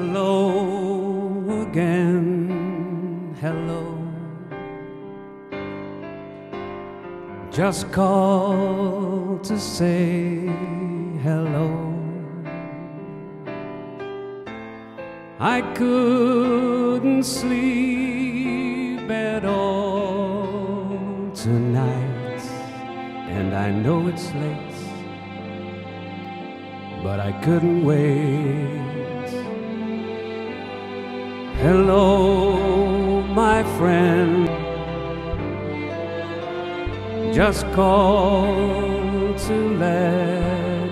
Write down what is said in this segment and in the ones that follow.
Hello again, hello. Just call to say hello. I couldn't sleep at all tonight, and I know it's late, but I couldn't wait. Hello, my friend. Just call to let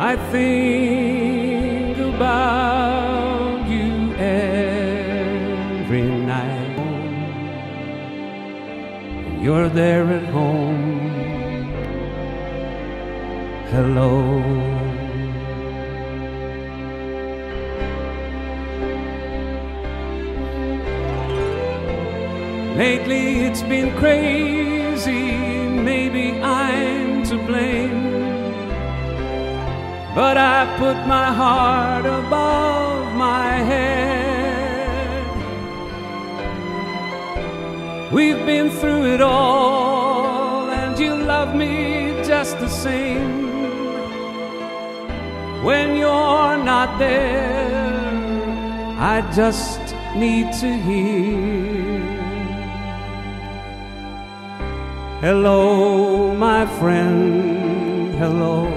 I think about you every night. You're there at home. Hello. Lately it's been crazy, maybe I'm to blame. But I put my heart above my head. We've been through it all, and you love me just the same. When you're not there, I just need to hear. Hello, my friend, hello.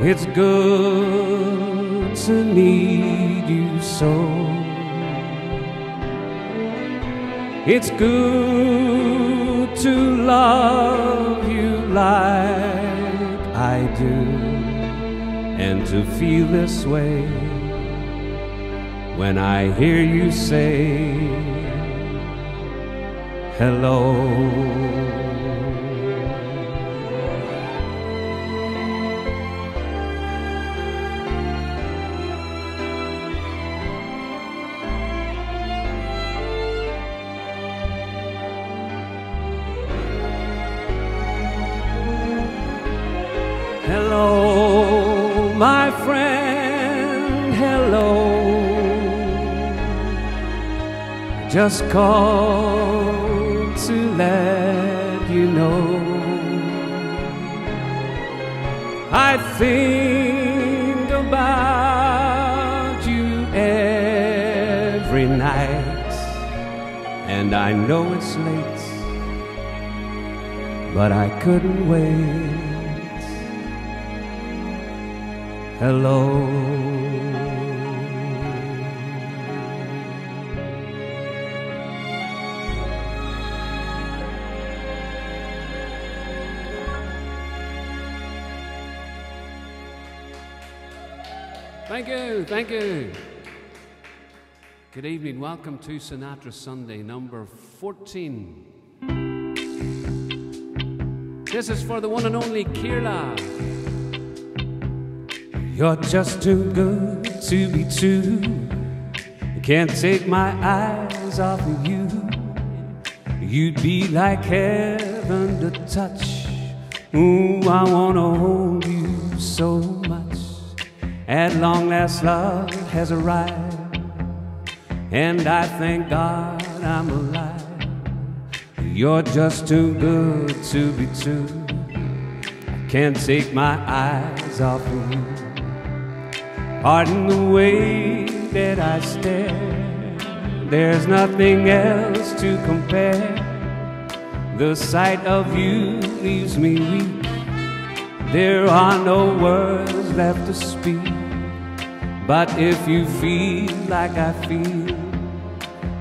It's good to need you so. It's good to love you like I do, and to feel this way when I hear you say, Hello. Hello, my friend, hello. Just call let you know. I think about you every night, and I know it's late, but I couldn't wait. Hello. Thank you, thank you. Good evening, welcome to Sinatra Sunday number 14. This is for the one and only Kirla. You're just too good to be true. I can't take my eyes off of you. You'd be like heaven to touch. Ooh, I wanna hold you so. At long last, love has arrived, and I thank God I'm alive. You're just too good to be true. I can't take my eyes off of you. Pardon the way that I stare. There's nothing else to compare. The sight of you leaves me weak. There are no words left to speak. But if you feel like I feel,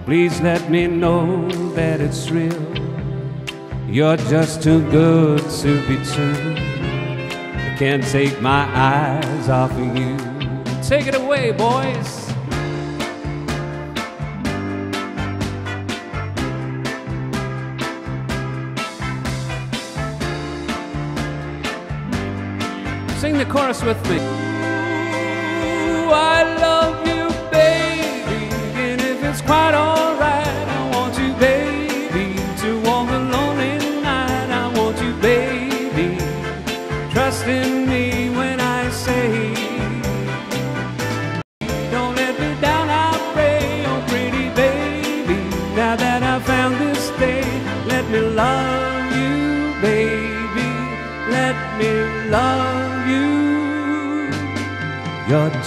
please let me know that it's real. You're just too good to be true. I can't take my eyes off of you. Take it away, boys. Sing the chorus with me.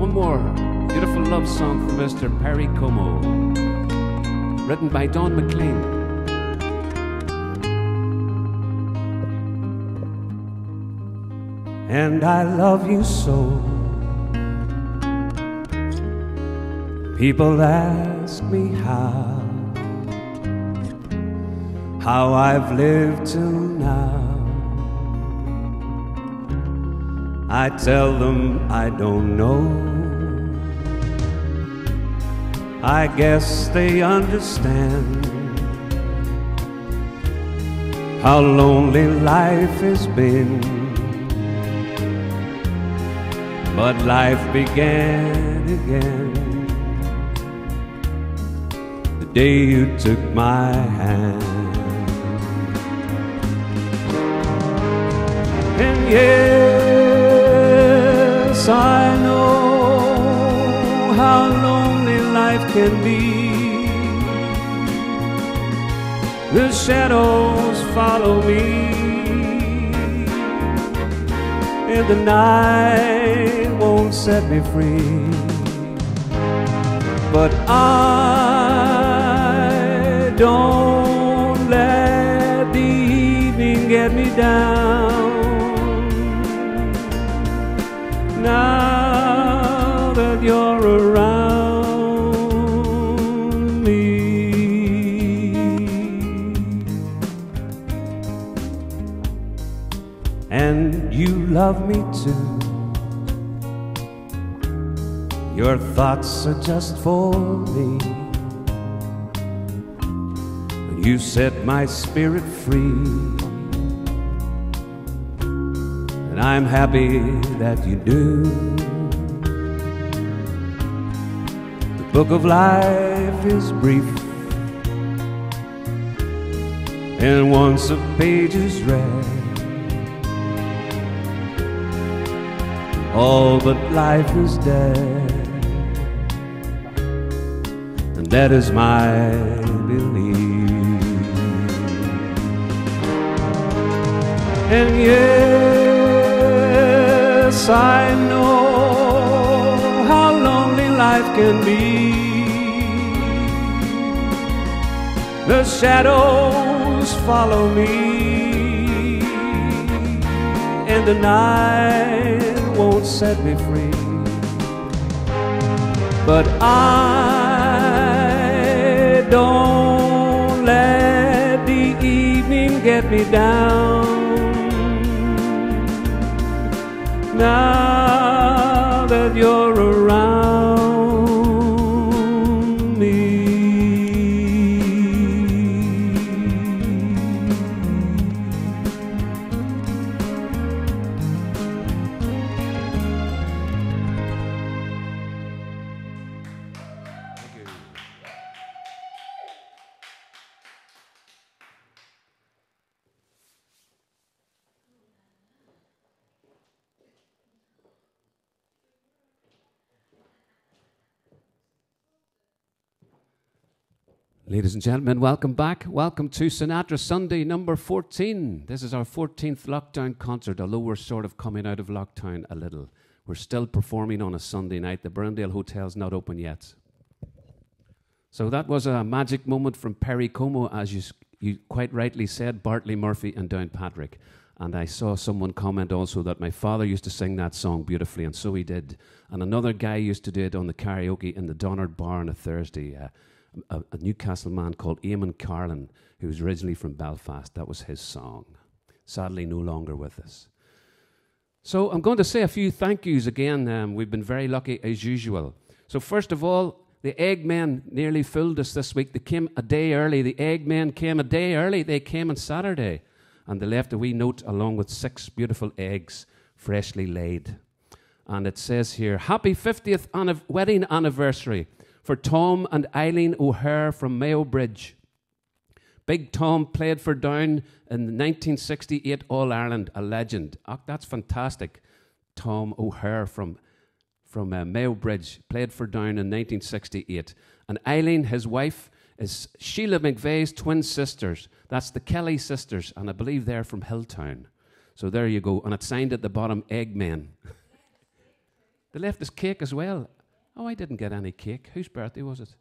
One more beautiful love song from Mr. Perry Como, written by Don McLean. and I love you so. People ask me how, how I've lived till now. I tell them I don't know. I guess they understand how lonely life has been. But life began again the day you took my hand. And yes, I know can be. The shadows follow me, and the night won't set me free. But I don't let the evening get me down. Love me too. Your thoughts are just for me. You set my spirit free. And I'm happy that you do. The book of life is brief. And once a page is read, all but life is dead. And that is my belief. And yes, I know how lonely life can be. The shadows follow me, and the night won't set me free. But I don't let the evening get me down. Now that you're around and gentlemen, welcome back. Welcome to Sinatra Sunday number 14. This is our 14th lockdown concert, although we're sort of coming out of lockdown a little. We're still performing on a Sunday night. The Burrendale Hotel's not open yet. So that was a magic moment from Perry Como, as you, you quite rightly said, Bartley Murphy and Downpatrick. And I saw someone comment also that my father used to sing that song beautifully, and so he did. And another guy used to do it on the karaoke in the Donard Bar on a Thursday. Uh, a, a Newcastle man called Eamon Carlin, who was originally from Belfast. That was his song. Sadly, no longer with us. So I'm going to say a few thank yous again. Um, we've been very lucky as usual. So, first of all, the Eggmen nearly fooled us this week. They came a day early. The Eggmen came a day early. They came on Saturday. And they left a wee note along with six beautiful eggs, freshly laid. And it says here, Happy 50th anniv- wedding anniversary for Tom and Eileen O'Hare from Mayobridge. Big Tom played for Down in the 1968 All Ireland, a legend. Oh, that's fantastic. Tom O'Hare from, from uh, Mayobridge played for Down in 1968. And Eileen, his wife, is Sheila McVeigh's twin sisters. That's the Kelly sisters, and I believe they're from Hilltown. So there you go. And it's signed at the bottom, Eggmen. they left this cake as well. Oh, I didn't get any cake. Whose birthday was it?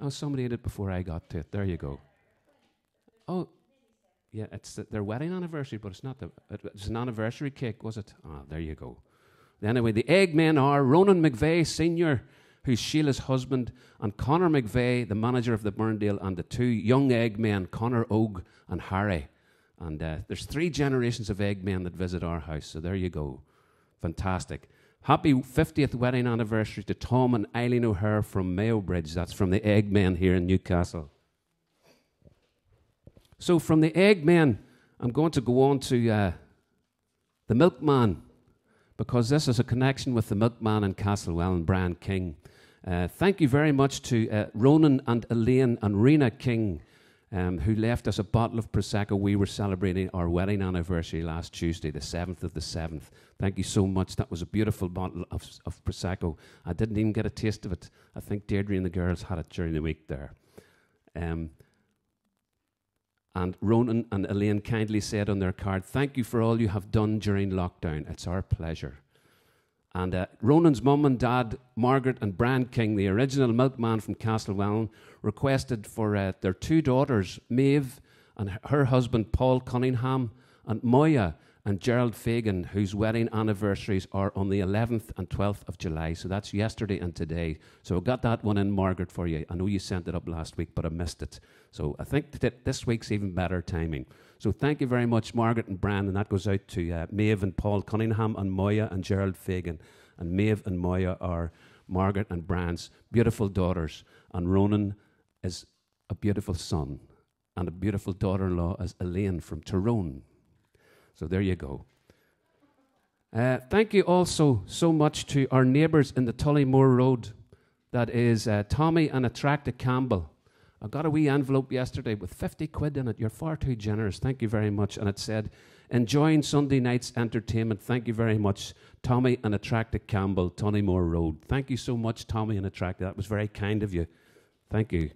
Oh, somebody ate it before I got to it. There you go. Oh, yeah, it's their wedding anniversary, but it's not the. It's an anniversary cake, was it? Ah, oh, there you go. Anyway, the Eggmen are Ronan McVeigh Senior, who's Sheila's husband, and Connor McVeigh, the manager of the Burrendale, and the two young Eggmen, Connor Og and Harry. And uh, there's three generations of Eggmen that visit our house. So there you go. Fantastic. Happy 50th wedding anniversary to Tom and Eileen O'Hare from Mayobridge. That's from the Eggmen here in Newcastle. So, from the Eggmen, I'm going to go on to uh, the Milkman, because this is a connection with the Milkman in Castlewellan and Brian King. Uh, thank you very much to uh, Ronan and Elaine and Rena King um, who left us a bottle of Prosecco. We were celebrating our wedding anniversary last Tuesday, the 7th of the 7th. Thank you so much. That was a beautiful bottle of, of Prosecco. I didn't even get a taste of it. I think Deirdre and the girls had it during the week there. Um, and Ronan and Elaine kindly said on their card, Thank you for all you have done during lockdown. It's our pleasure. And uh, Ronan's mum and dad, Margaret and Brand King, the original milkman from Castlewellan, requested for uh, their two daughters, Maeve and her husband, Paul Cunningham, and Moya and Gerald Fagan, whose wedding anniversaries are on the 11th and 12th of July. So that's yesterday and today. So I got that one in, Margaret, for you. I know you sent it up last week, but I missed it. So I think that this week's even better timing. So thank you very much, Margaret and Bran, and that goes out to uh, Maeve and Paul Cunningham and Moya and Gerald Fagan. And Maeve and Moya are Margaret and Bran's beautiful daughters, and Ronan is a beautiful son, and a beautiful daughter-in-law is Elaine from Tyrone. So there you go. Uh, thank you also so much to our neighbours in the Tollymore Road. That is uh, Tommy and Attracta Campbell. I got a wee envelope yesterday with 50 quid in it. You're far too generous. Thank you very much. And it said, enjoying Sunday night's entertainment. Thank you very much, Tommy and Attracta Campbell, Tollymore Road. Thank you so much, Tommy and Attracta. That was very kind of you. Thank you.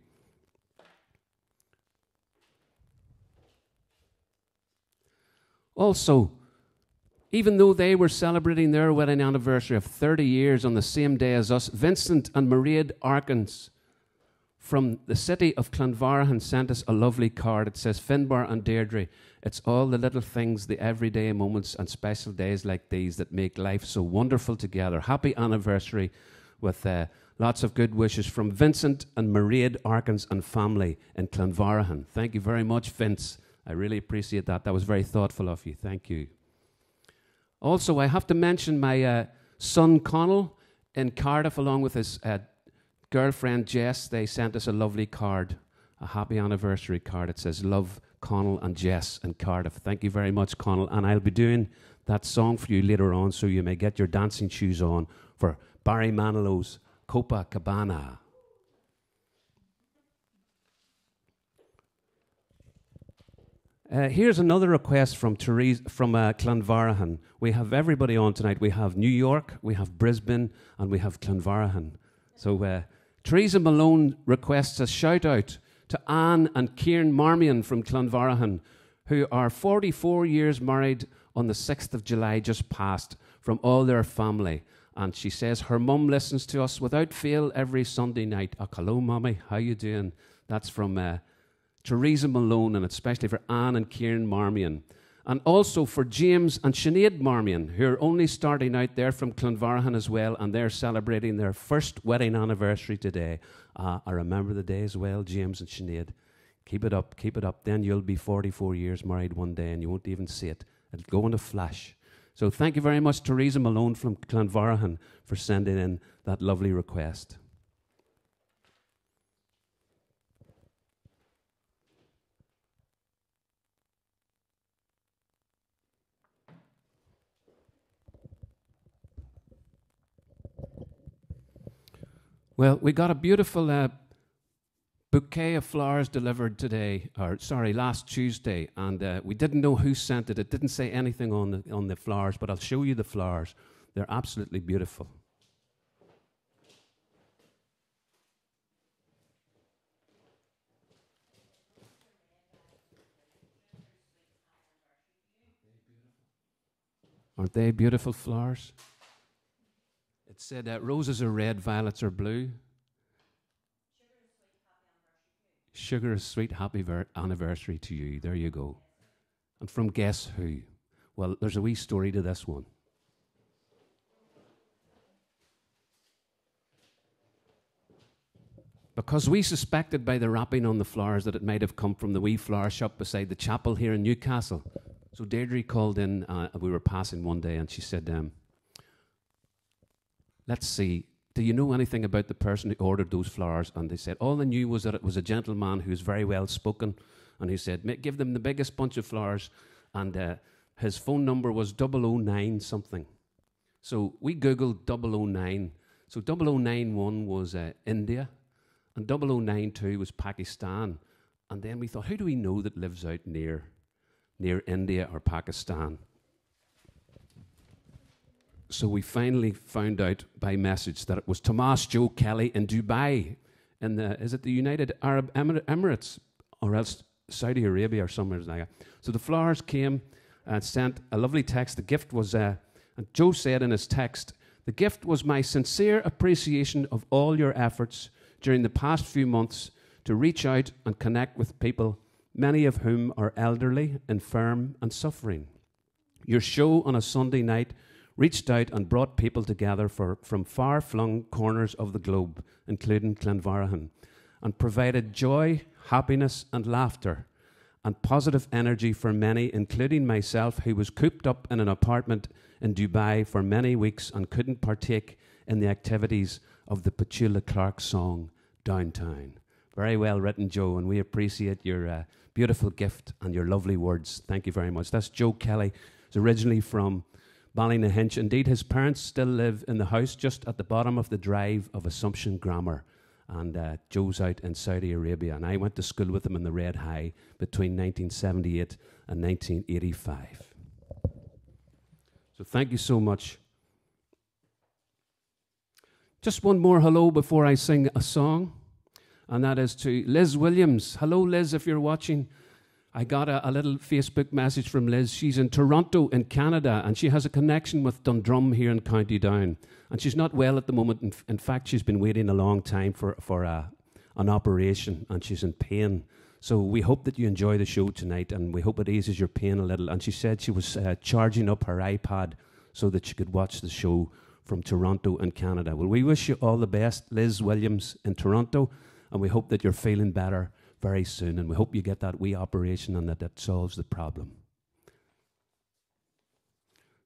Also, even though they were celebrating their wedding anniversary of 30 years on the same day as us, Vincent and Mairead Arkins from the city of Clonvaraghan sent us a lovely card. It says, Finbarr and Deirdre, it's all the little things, the everyday moments and special days like these that make life so wonderful together. Happy anniversary with uh, lots of good wishes from Vincent and Mairead Arkins and family in Clonvaraghan. Thank you very much, Vince. I really appreciate that. That was very thoughtful of you. Thank you. Also, I have to mention my uh, son Connell in Cardiff, along with his uh, girlfriend Jess. They sent us a lovely card, a happy anniversary card. It says, Love Connell and Jess and Cardiff. Thank you very much, Connell. And I'll be doing that song for you later on so you may get your dancing shoes on for Barry Manilow's Copacabana. Uh, here's another request from Therese from uh, Clonvaraghan. We have everybody on tonight. We have New York, we have Brisbane, and we have Clonvaraghan. So uh, Teresa Malone requests a shout out to Anne and Kieran Marmion from Clonvaraghan, who are 44 years married on the 6th of July just past from all their family. And she says her mum listens to us without fail every Sunday night. Oh, hello, mummy. How you doing? That's from uh, Teresa Malone, and especially for Anne and Kieran Marmion. And also for James and Sinead Marmion, who are only starting out there from Clonvaraghan as well, and they're celebrating their first wedding anniversary today. Uh, I remember the day as well, James and Sinead. Keep it up, keep it up. Then you'll be 44 years married one day and you won't even see it. It'll go in a flash. So thank you very much, Teresa Malone from Clonvaraghan, for sending in that lovely request. Well, we got a beautiful uh, bouquet of flowers delivered today, or sorry, last Tuesday, and uh, we didn't know who sent it. It didn't say anything on the, on the flowers, but I'll show you the flowers. They're absolutely beautiful. Aren't they beautiful flowers? It said that roses are red, violets are blue. Sugar is sweet, happy ver- anniversary to you. There you go. And from Guess Who? Well, there's a wee story to this one. Because we suspected by the wrapping on the flowers that it might have come from the wee flower shop beside the chapel here in Newcastle. So Deirdre called in, uh, we were passing one day, and she said, um, Let's see, do you know anything about the person who ordered those flowers? And they said, all they knew was that it was a gentleman who was very well spoken. And he said, give them the biggest bunch of flowers. And uh, his phone number was 009 something. So we Googled 009. So 0091 was uh, India, and 0092 was Pakistan. And then we thought, who do we know that lives out near, near India or Pakistan? So we finally found out by message that it was Tomas Joe Kelly in Dubai, in the is it the United Arab Emirates or else Saudi Arabia or somewhere like that. So the flowers came and sent a lovely text. The gift was, uh, and Joe said in his text, the gift was my sincere appreciation of all your efforts during the past few months to reach out and connect with people, many of whom are elderly, infirm, and suffering. Your show on a Sunday night reached out and brought people together for, from far flung corners of the globe, including Clonvaraghan, and provided joy, happiness, and laughter and positive energy for many, including myself, who was cooped up in an apartment in Dubai for many weeks and couldn't partake in the activities of the Petula Clark song, Downtown. Very well written, Joe, and we appreciate your uh, beautiful gift and your lovely words. Thank you very much. That's Joe Kelly. He's originally from Ballynahinch. Indeed, his parents still live in the house just at the bottom of the drive of Assumption Grammar. And uh, Joe's out in Saudi Arabia. And I went to school with him in the Red High between 1978 and 1985. So thank you so much. Just one more hello before I sing a song, and that is to Liz Williams. Hello, Liz, if you're watching. I got a, a, little Facebook message from Liz. She's in Toronto, in Canada, and she has a connection with Dundrum here in County Down. And she's not well at the moment. In, in fact, she's been waiting a long time for, for a, an operation, and she's in pain. So we hope that you enjoy the show tonight, and we hope it eases your pain a little. And she said she was uh, charging up her iPad so that she could watch the show from Toronto in Canada. Well, we wish you all the best, Liz Williams in Toronto, and we hope that you're feeling better very soon, and we hope you get that wee operation and that that solves the problem.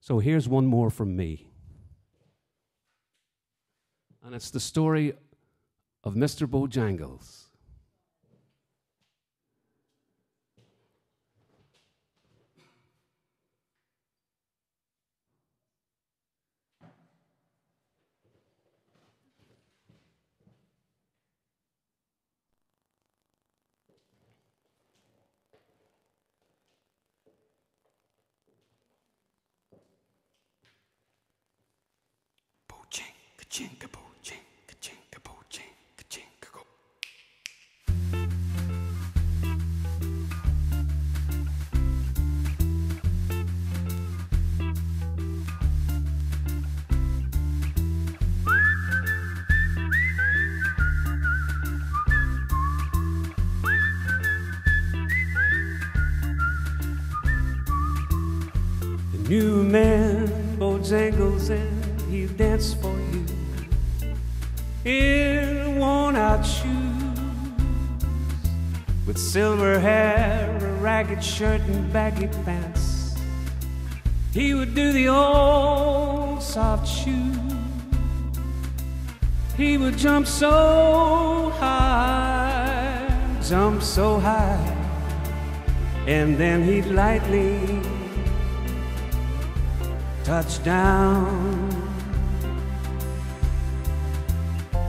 So here's one more from me. And it's the story of Mr. Bojangles. New man, Bojangles, and he'll dance for you in worn out shoes with silver hair, a ragged shirt, and baggy pants. He would do the old soft shoe. He would jump so high, jump so high, and then he'd lightly touch down.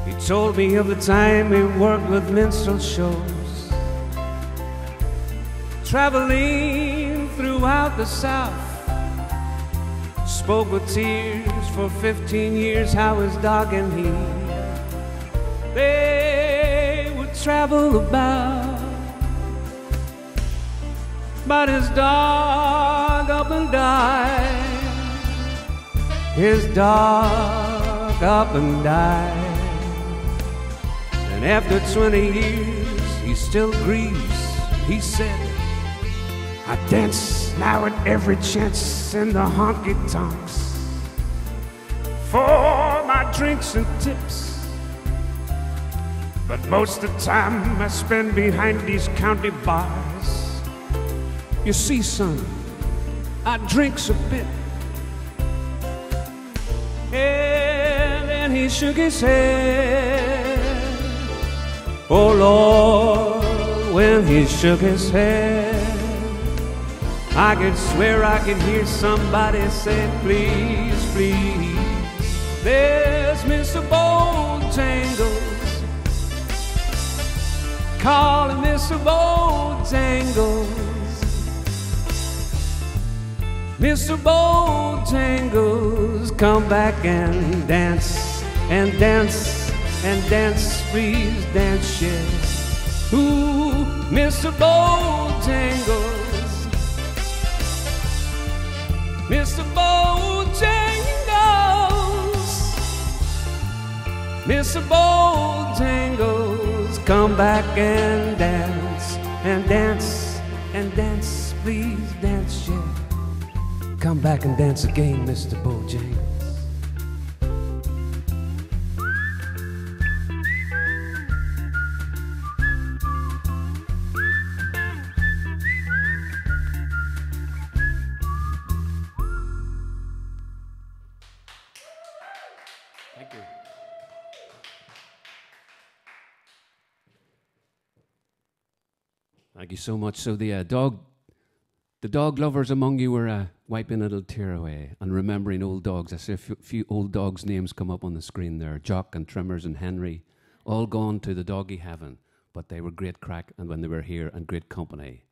He told me of the time he worked with minstrel shows, traveling throughout the South. Spoke with tears for 15 years how his dog and he they would travel about. But his dog up and died his dog up and died and after 20 years he still grieves he said I dance now at every chance in the honky tonks for my drinks and tips. But most of the time I spend behind these county bars. You see, son, I drinks a bit. He shook his head. Oh Lord, when he shook his head. I could swear I could hear somebody say, please, please. There's Mr. Bojangles calling Mr. Bojangles. Mr. Bojangles, come back and dance and dance and dance, please dance, yeah. Ooh, Mr. Bojangles. Mr. Bojangles, Mr. Bojangles, come back and dance and dance and dance, please dance, yeah. Come back and dance again, Mr. Bojangles. Thank you so much. So the uh, dog, the dog lovers among you were uh, wiping a little tear away and remembering old dogs. I see a few, old dogs' names come up on the screen there: Jock and Trimmers and Henry, all gone to the doggy heaven. But they were great crack, and when they were here, and great company.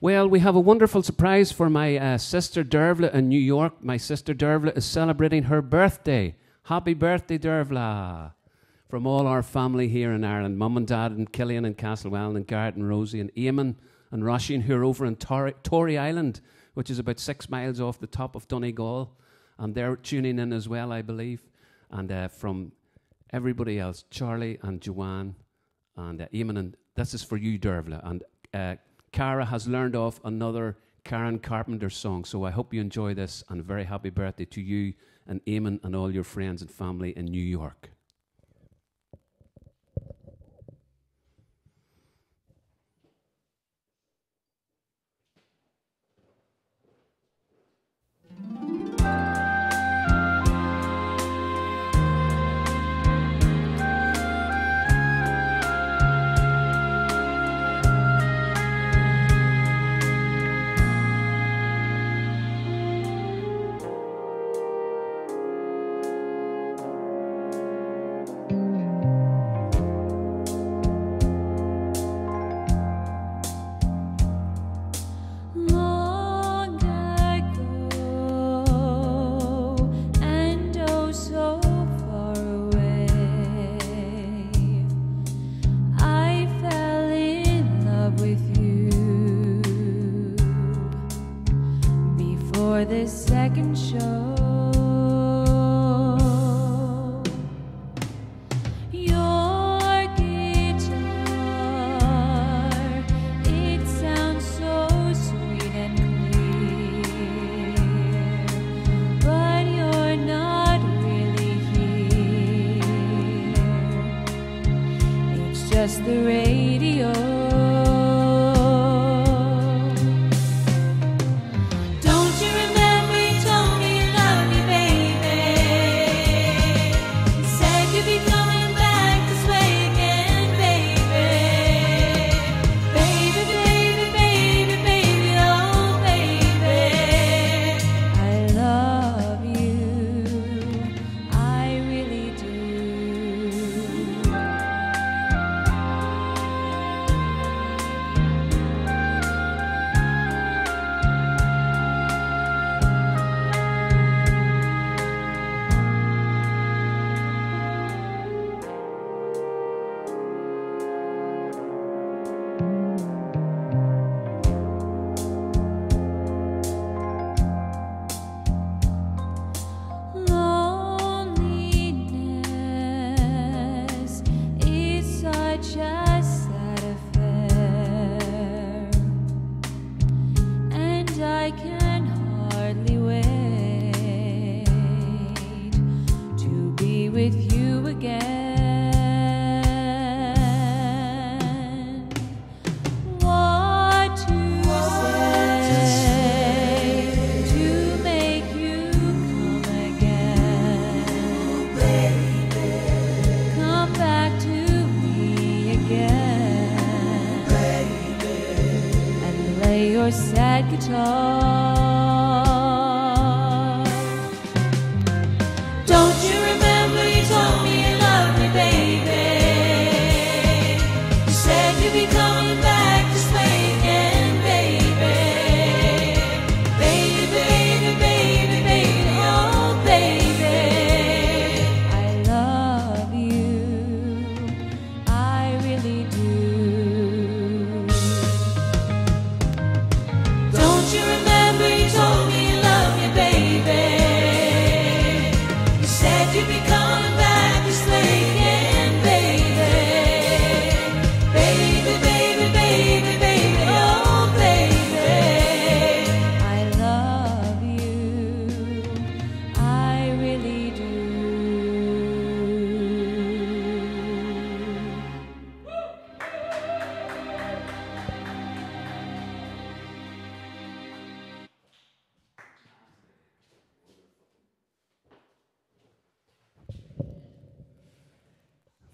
Well, we have a wonderful surprise for my uh, sister Dervla in New York. My sister Dervla is celebrating her birthday. Happy birthday, Dervla! From all our family here in Ireland, mum and dad and Killian and Castlewellan and Garrett and Rosie and Eamon and Roisin who are over in Tor- Tory Island, which is about six miles off the top of Donegal. And they're tuning in as well, I believe. And uh, from everybody else, Charlie and Joanne and uh, Eamon, and this is for you, Dervla. And uh, Cara has learned off another Karen Carpenter song, so I hope you enjoy this and a very happy birthday to you and Eamon and all your friends and family in New York.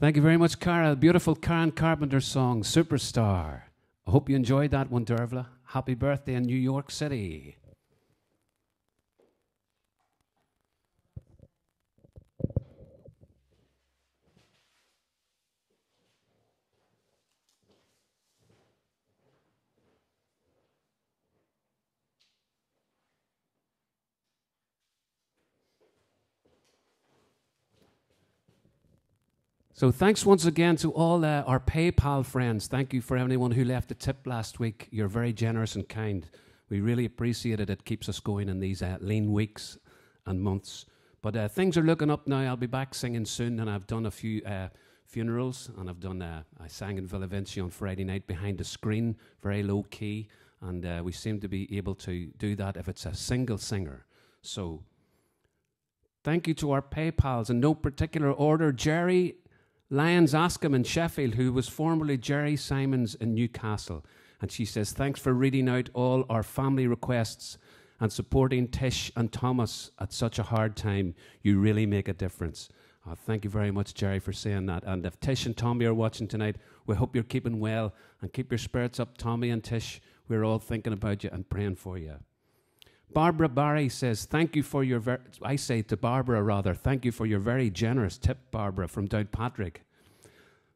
Thank you very much, Cara. Beautiful Karen Carpenter song, Superstar. I hope you enjoyed that one, Dervla. Happy birthday in New York City. So thanks once again to all uh, our PayPal friends. Thank you for anyone who left a tip last week. You're very generous and kind. We really appreciate it. It keeps us going in these uh, lean weeks and months. But uh, things are looking up now. I'll be back singing soon, and I've done a few uh, funerals, and I've done. Uh, I sang in Villa Vinci on Friday night behind the screen, very low key, and uh, we seem to be able to do that if it's a single singer. So Thank you to our PayPals in no particular order. Jerry Lyons Askham in Sheffield, who was formerly Jerry Simons in Newcastle. And she says, Thanks for reading out all our family requests and supporting Tish and Thomas at such a hard time. You really make a difference. Uh, thank you very much, Jerry, for saying that. And if Tish and Tommy are watching tonight, we hope you're keeping well and keep your spirits up, Tommy and Tish. We're all thinking about you and praying for you. Barbara Barry says, Thank you for your, ver-, I say to Barbara rather, thank you for your very generous tip, Barbara, from Downpatrick.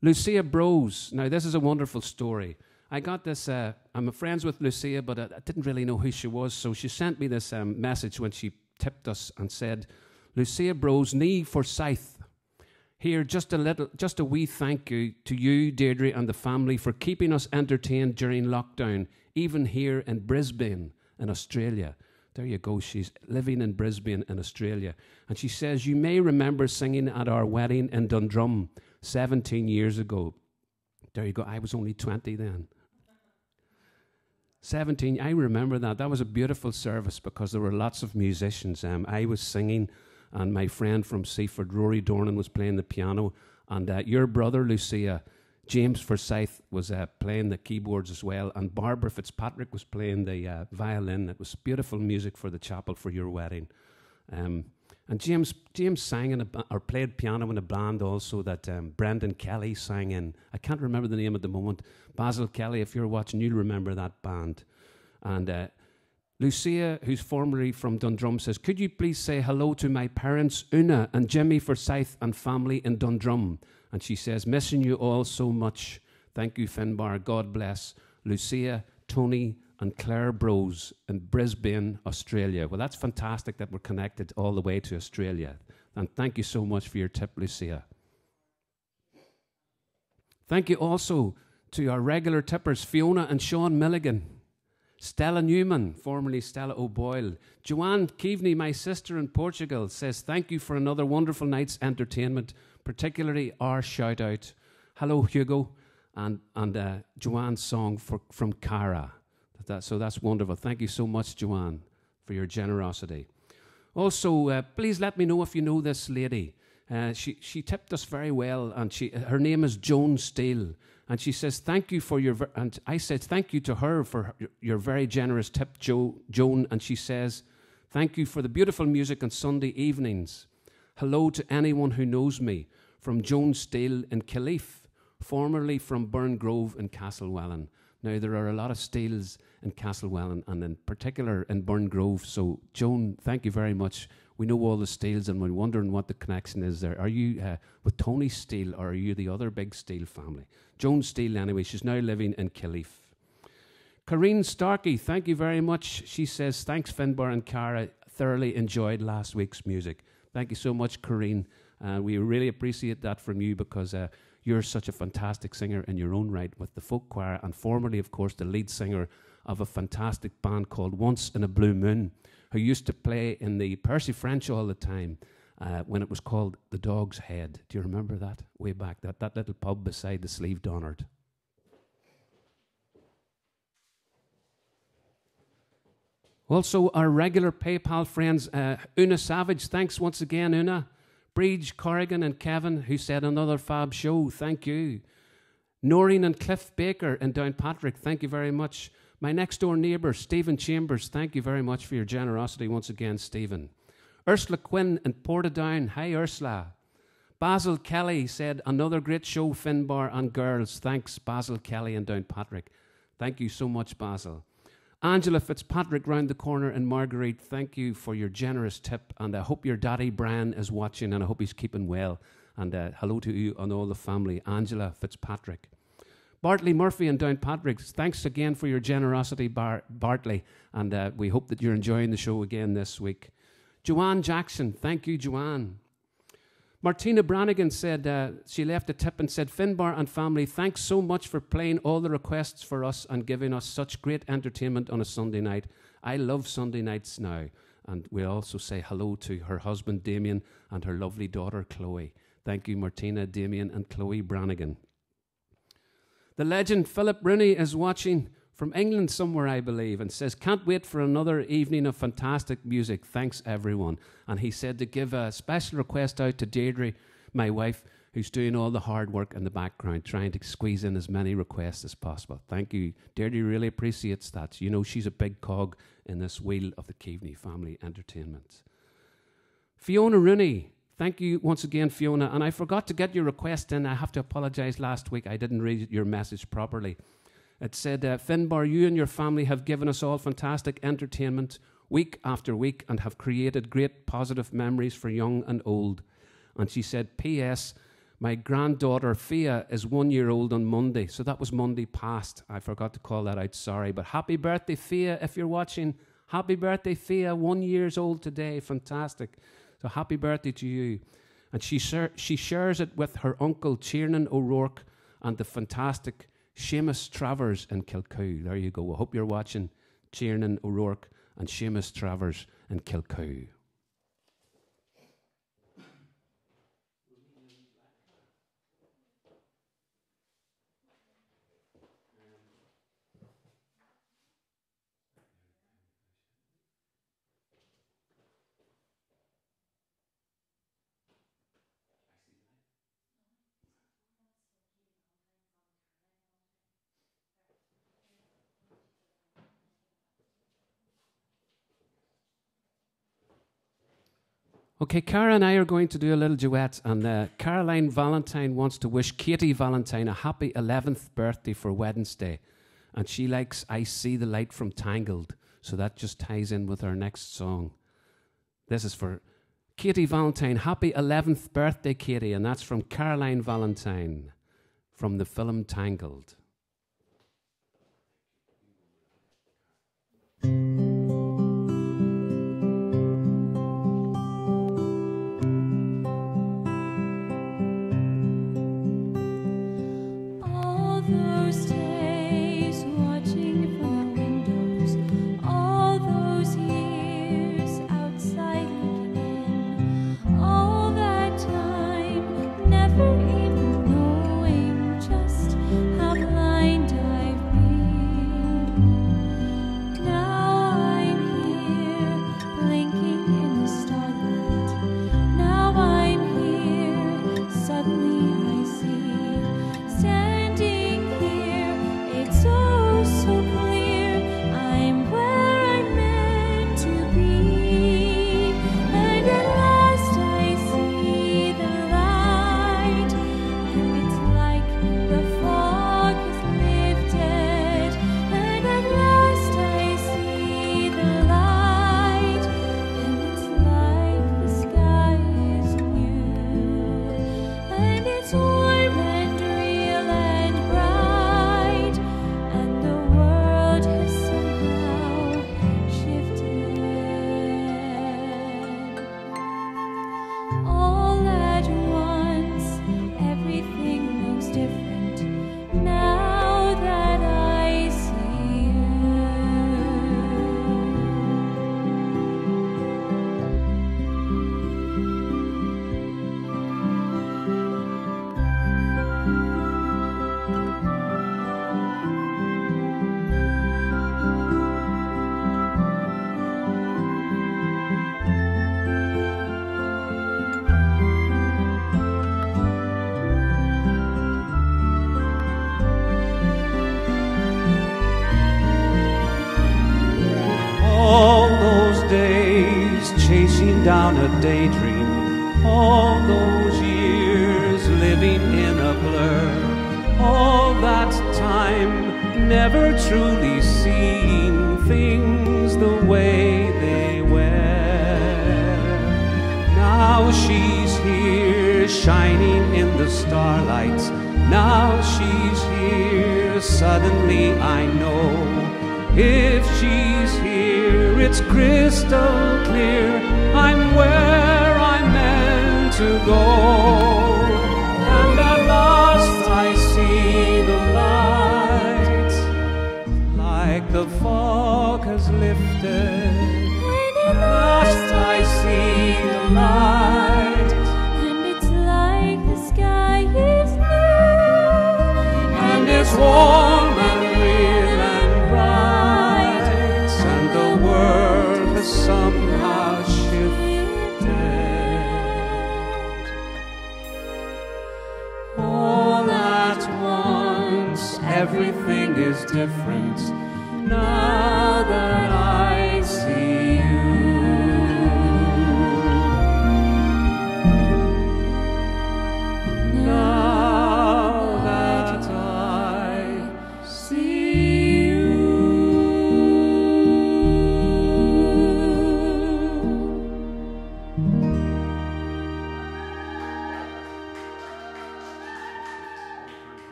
Lucia Bros. Now, this is a wonderful story. I got this, uh, I'm friends with Lucia, but I, I, didn't really know who she was, so she sent me this um, message when she tipped us and said, Lucia Bros, née Forsyth. Here, just a little, just a wee thank you to you, Deirdre, and the family for keeping us entertained during lockdown, even here in Brisbane, in Australia. There you go. She's living in Brisbane in Australia. And she says, You may remember singing at our wedding in Dundrum 17 years ago. There you go. I was only 20 then. 17, I remember that. That was a beautiful service because there were lots of musicians. Um, I was singing, and my friend from Seaforde, Rory Dornan, was playing the piano. And uh, your brother, Lucia, James Forsyth was uh, playing the keyboards as well, and Barbara Fitzpatrick was playing the uh, violin. It was beautiful music for the chapel for your wedding. Um, and James James sang in a or played piano in a band also that um, Brendan Kelly sang in. I can't remember the name at the moment. Basil Kelly, if you're watching, you'll remember that band. And uh, Lucia, who's formerly from Dundrum, says, Could you please say hello to my parents, Una and Jimmy Forsyth and family in Dundrum? And she says, Missing you all so much. Thank you, Finbarr. God bless. Lucia, Tony, and Claire Bros in Brisbane, Australia. Well, that's fantastic that we're connected all the way to Australia. And thank you so much for your tip, Lucia. Thank you also to our regular tippers, Fiona and Sean Milligan. Stella Newman, formerly Stella O'Boyle. Joanne Keaveney, my sister in Portugal, says, Thank you for another wonderful night's entertainment, particularly our shout out. Hello, Hugo. And, and uh, Joanne's song for, from Cara. That, so that's wonderful. Thank you so much, Joanne, for your generosity. Also, uh, please let me know if you know this lady. Uh, she, she tipped us very well, and she, her name is Joan Steele. And she says, Thank you for your. ver-" And I said, Thank you to her for your very generous tip, jo, Joan. And she says, Thank you for the beautiful music on Sunday evenings. Hello to anyone who knows me from Joan Steele in Kiliff, formerly from Burn Grove in Castlewellan. Now, there are a lot of Steeles in Castlewellan and in particular in Burn Grove. So, Joan, thank you very much. We know all the Steeles and we're wondering what the connection is there. Are you uh, with Tony Steele or are you the other big Steele family? Joan Steele, anyway, she's now living in Kiliff. Corrine Starkey, thank you very much. She says, Thanks, Finbarr and Cara. Thoroughly enjoyed last week's music. Thank you so much, Corrine. Uh, we really appreciate that from you because uh, you're such a fantastic singer in your own right with the folk choir, and formerly, of course, the lead singer of a fantastic band called Once in a Blue Moon, who used to play in the Percy French all the time. Uh, when it was called the Dog's Head. Do you remember that? Way back, that, that little pub beside the Slieve Donard. Also, our regular PayPal friends, uh, Una Savage, thanks once again, Una. Breege, Corrigan, and Kevin, who said another fab show, thank you. Noreen and Cliff Baker in Downpatrick, thank you very much. My next door neighbour, Stephen Chambers, thank you very much for your generosity once again, Stephen. Ursula Quinn in Portadown, hi Ursula. Basil Kelly said, another great show, Finbarr and girls. Thanks, Basil Kelly and Downpatrick. Thank you so much, Basil. Angela Fitzpatrick round the corner and Marguerite, thank you for your generous tip. And I hope your daddy Brian is watching and I hope he's keeping well. And uh, hello to you and all the family. Angela Fitzpatrick. Bartley Murphy and Downpatrick, thanks again for your generosity, Bar- Bartley. And uh, we hope that you're enjoying the show again this week. Joanne Jackson, thank you, Joanne. Martina Brannigan said uh, she left a tip and said, Finbarr and family, thanks so much for playing all the requests for us and giving us such great entertainment on a Sunday night. I love Sunday nights now. And we also say hello to her husband Damien and her lovely daughter Chloe. Thank you, Martina, Damien, and Chloe Brannigan. The legend Philip Rooney is watching from England somewhere, I believe, and says, Can't wait for another evening of fantastic music. Thanks, everyone. And he said to give a special request out to Deirdre, my wife, who's doing all the hard work in the background, trying to squeeze in as many requests as possible. Thank you. Deirdre really appreciates that. You know, she's a big cog in this wheel of the Keaveney family entertainment. Fiona Rooney. Thank you once again, Fiona. And I forgot to get your request in. I have to apologize last week. I didn't read your message properly. It said, uh, Finbarr, you and your family have given us all fantastic entertainment week after week and have created great positive memories for young and old. And she said, P.S. My granddaughter Fia is one year old on Monday. So that was Monday past. I forgot to call that out. Sorry. But happy birthday, Fia, if you're watching. Happy birthday, Fia. One years old today. Fantastic. So happy birthday to you. And she, she shares it with her uncle, Tiernan O'Rourke, and the fantastic Seamus Travers in Kilcoo. There you go. I hope you're watching Tiernan O'Rourke and Seamus Travers in Kilcoo. Okay, Cara and I are going to do a little duet, and uh, Caroline Valentine wants to wish Katie Valentine a happy 11th birthday for Wednesday. And she likes I See the Light from Tangled, so that just ties in with our next song. This is for Katie Valentine. Happy 11th birthday, Katie, and that's from Caroline Valentine from the film Tangled.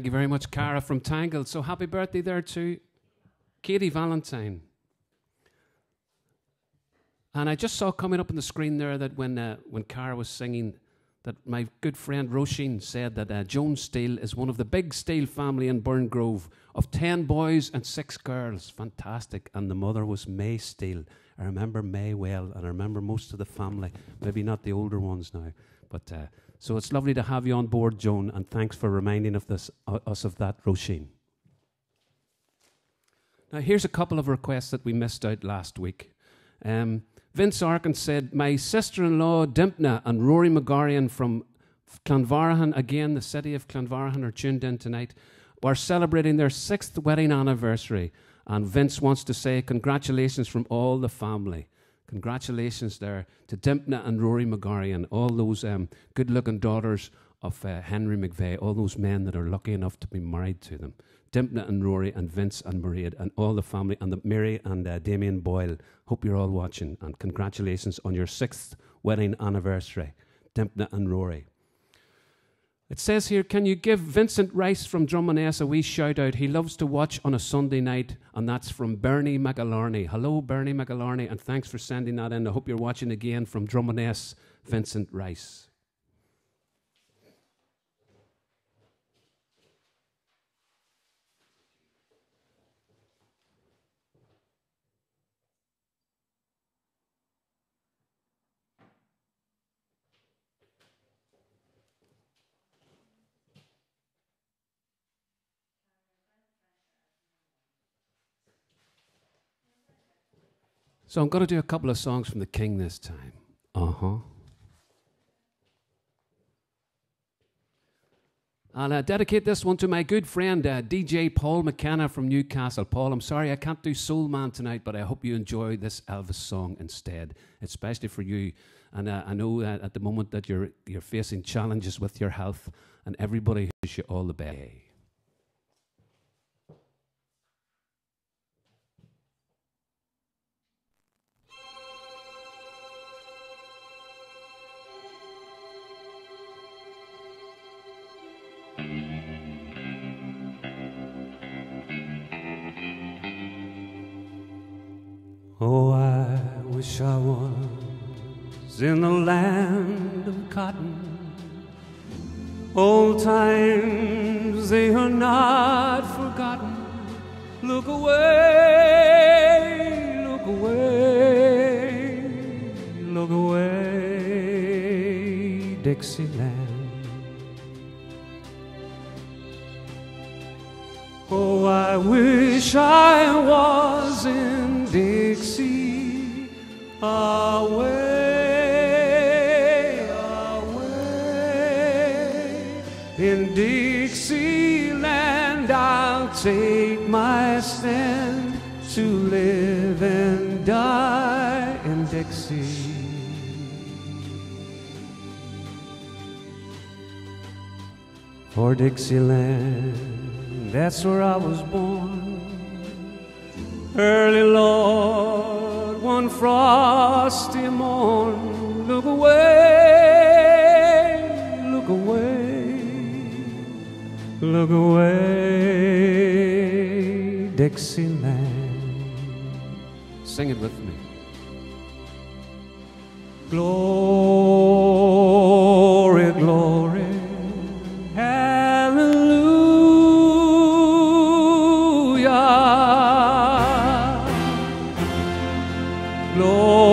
Thank you very much, Cara from Tangled. So happy birthday there to Katie Valentine. And I just saw coming up on the screen there that when uh, when Cara was singing, that my good friend Roisin said that uh, Joan Steele is one of the big Steele family in Burngrove of ten boys and six girls. Fantastic. And the mother was May Steele. I remember May well, and I remember most of the family. Maybe not the older ones now, but uh, so it's lovely to have you on board, Joan. And thanks for reminding of this, uh, us of that, Roisin. Now, here's a couple of requests that we missed out last week. Um, Vince Arkin said, My sister in law, Dympna, and Rory McGarian from Clonvaraghan, again, the city of Clonvaraghan, are tuned in tonight, are celebrating their sixth wedding anniversary. And Vince wants to say congratulations from all the family. Congratulations there to Dympna and Rory McGarian, all those um, good looking daughters of uh, Henry McVeigh, all those men that are lucky enough to be married to them. Dympna and Rory and Vince and Maria and all the family and the Mary and uh, Damien Boyle. Hope you're all watching and congratulations on your sixth wedding anniversary, Dympna and Rory. It says here, can you give Vincent Rice from Drumaness a wee shout out? He loves to watch on a Sunday night, and that's from Bernie McAlarney. Hello, Bernie McAlarney, and thanks for sending that in. I hope you're watching again from Drumaness, Vincent Rice. So I'm going to do a couple of songs from the King this time. Uh huh. I'll uh, dedicate this one to my good friend uh, DJ Paul McKenna from Newcastle. Paul, I'm sorry I can't do Soul Man tonight, but I hope you enjoy this Elvis song instead, especially for you. And uh, I know that at the moment that you're you're facing challenges with your health, and everybody wishes you all the best. Oh, I wish I was in the land of cotton. Old times, they are not forgotten. Look away, look away, look away, Dixieland. Oh, I wish I was in Dixie, away, away. In Dixieland, I'll take my stand to live and die in Dixie. For Dixieland, that's where I was born. Early, Lord, one frosty morn. Look away, look away, look away, Dixie Dixieland. Sing it with me. Glory,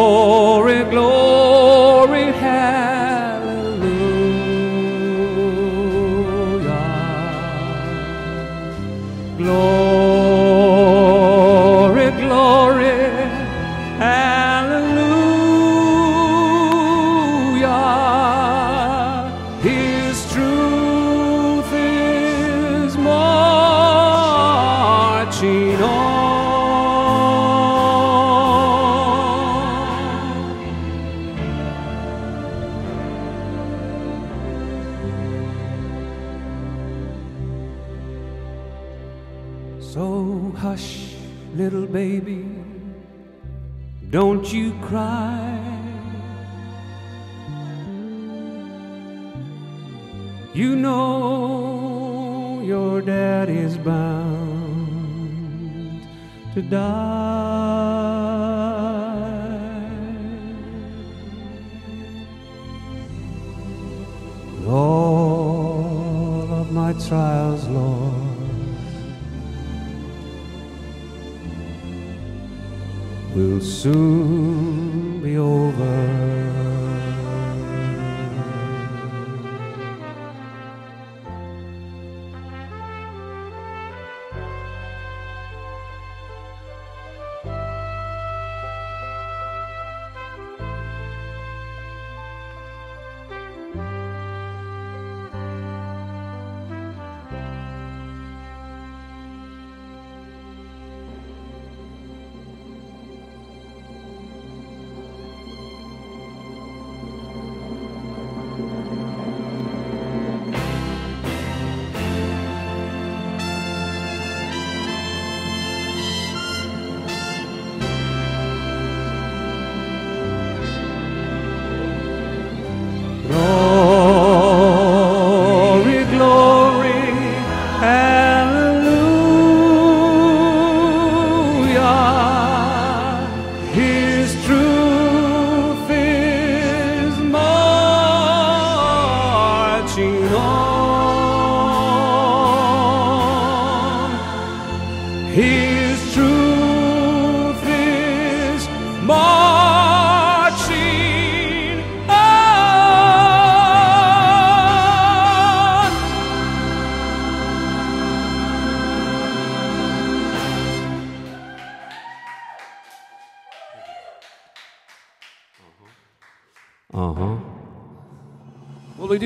Glory, glory,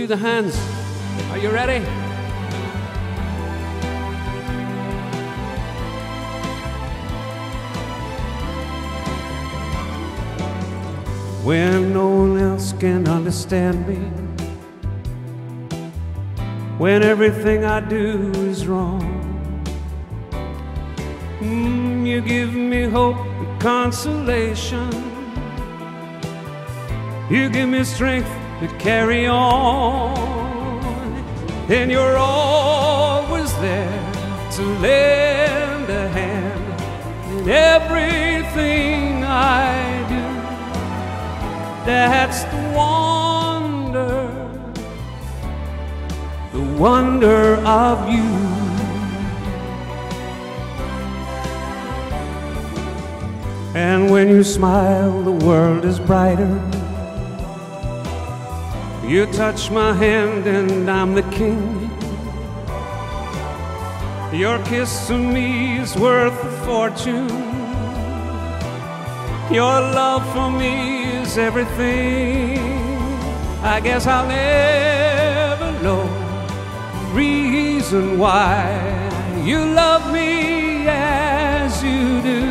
do the hands? Are you ready? When no one else can understand me, when everything I do is wrong, mm, you give me hope and consolation. You give me strength to carry on, and you're always there to lend a hand in everything I do. That's the wonder, the wonder of you. And when you smile, the world is brighter. You touch my hand, and I'm the king. Your kiss to me is worth a fortune. Your love for me is everything. I guess I'll never know reason why you love me as you do.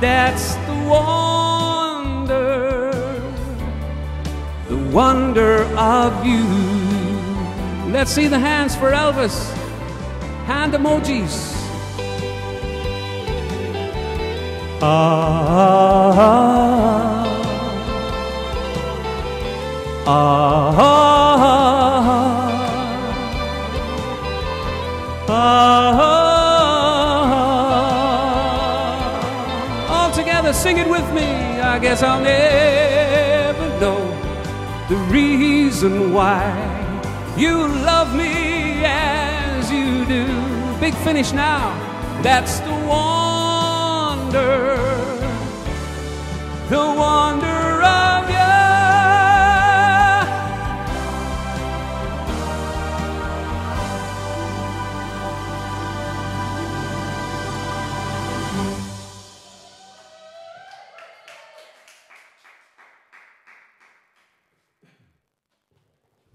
That's the wonder, wonder of you. Let's see the hands for Elvis. Hand emojis. Ah, ah, ah. All together, sing it with me. I guess I'll never reason why you love me as you do. Big finish now. That's the wonder, the wonder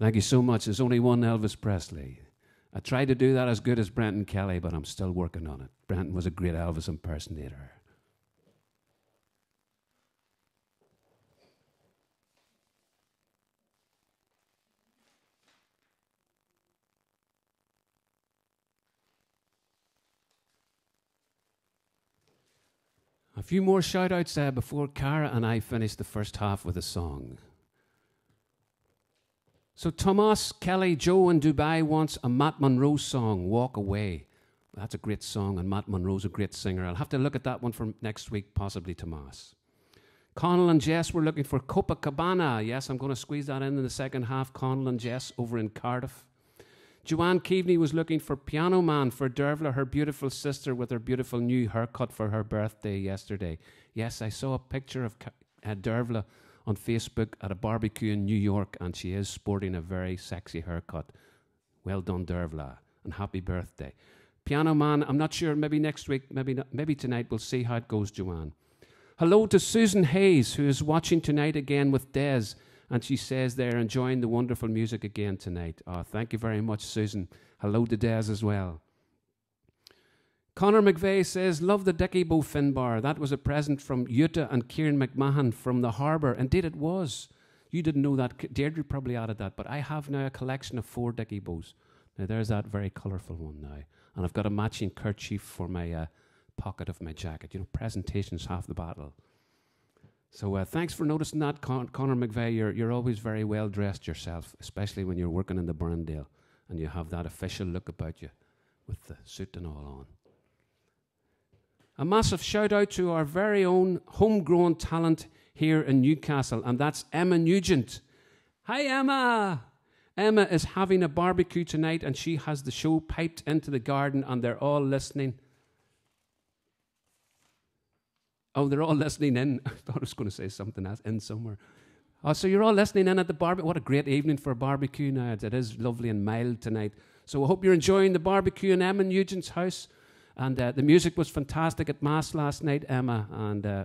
Thank you so much. There's only one Elvis Presley. I tried to do that as good as Brendan Kelly, but I'm still working on it. Brendan was a great Elvis impersonator. A few more shout outs uh, before Cara and I finish the first half with a song. So Thomas Kelly Joe in Dubai wants a Matt Monro song, Walk Away. That's a great song, and Matt Monro's a great singer. I'll have to look at that one for next week, possibly Tomas. Connell and Jess were looking for Copacabana. Yes, I'm going to squeeze that in in the second half. Connell and Jess over in Cardiff. Joanne Keaveney was looking for Piano Man for Dervla, her beautiful sister, with her beautiful new haircut for her birthday yesterday. Yes, I saw a picture of uh, Dervla on Facebook at a barbecue in New York, and she is sporting a very sexy haircut. Well done, Dervla, and happy birthday. Piano Man, I'm not sure, maybe next week, maybe, not, maybe tonight, we'll see how it goes, Joanne. Hello to Susan Hayes, who is watching tonight again with Des, and she says they're enjoying the wonderful music again tonight. Oh, thank you very much, Susan. Hello to Des as well. Connor McVeigh says, Love the Dickie Bow Finbarr. That was a present from Utah and Kieran McMahon from the harbour. Indeed, it was. You didn't know that. Deirdre probably added that, but I have now a collection of four Dickie Bows. Now, there's that very colourful one now. And I've got a matching kerchief for my uh, pocket of my jacket. You know, presentation's half the battle. So uh, thanks for noticing that, Con- Connor McVeigh. You're, you're always very well dressed yourself, especially when you're working in the Burrendale and you have that official look about you with the suit and all on. A massive shout out to our very own homegrown talent here in Newcastle, and that's Emma Nugent. Hi, Emma! Emma is having a barbecue tonight, and she has the show piped into the garden, and they're all listening. Oh, they're all listening in. I thought I was going to say something else in somewhere. Oh, so you're all listening in at the barbecue. What a great evening for a barbecue now. It is lovely and mild tonight. So I hope you're enjoying the barbecue in Emma Nugent's house. And uh, the music was fantastic at Mass last night, Emma. And uh,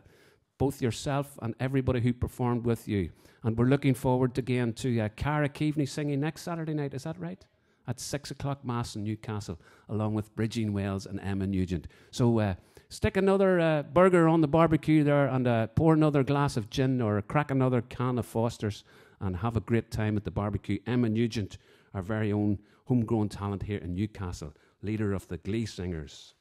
both yourself and everybody who performed with you. And we're looking forward again to uh, Cara Keaveney singing next Saturday night. Is that right? At six o'clock mass in Newcastle, along with Bridging Wells and Emma Nugent. So uh, stick another uh, burger on the barbecue there, and uh, pour another glass of gin, or crack another can of Foster's, and have a great time at the barbecue. Emma Nugent, our very own homegrown talent here in Newcastle, leader of the Glee Singers.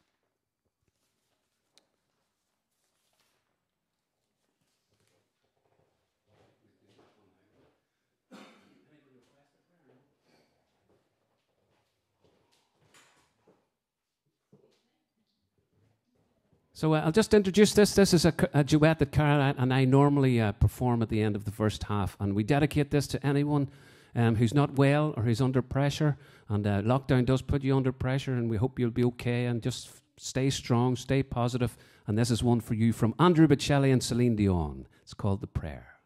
So uh, I'll just introduce this. This is a duet that Caroline and I normally uh, perform at the end of the first half, and we dedicate this to anyone um, who's not well or who's under pressure. And uh, lockdown does put you under pressure, and we hope you'll be okay. And just stay strong, stay positive. And this is one for you from Andrea Bocelli and Celine Dion. It's called "The Prayer."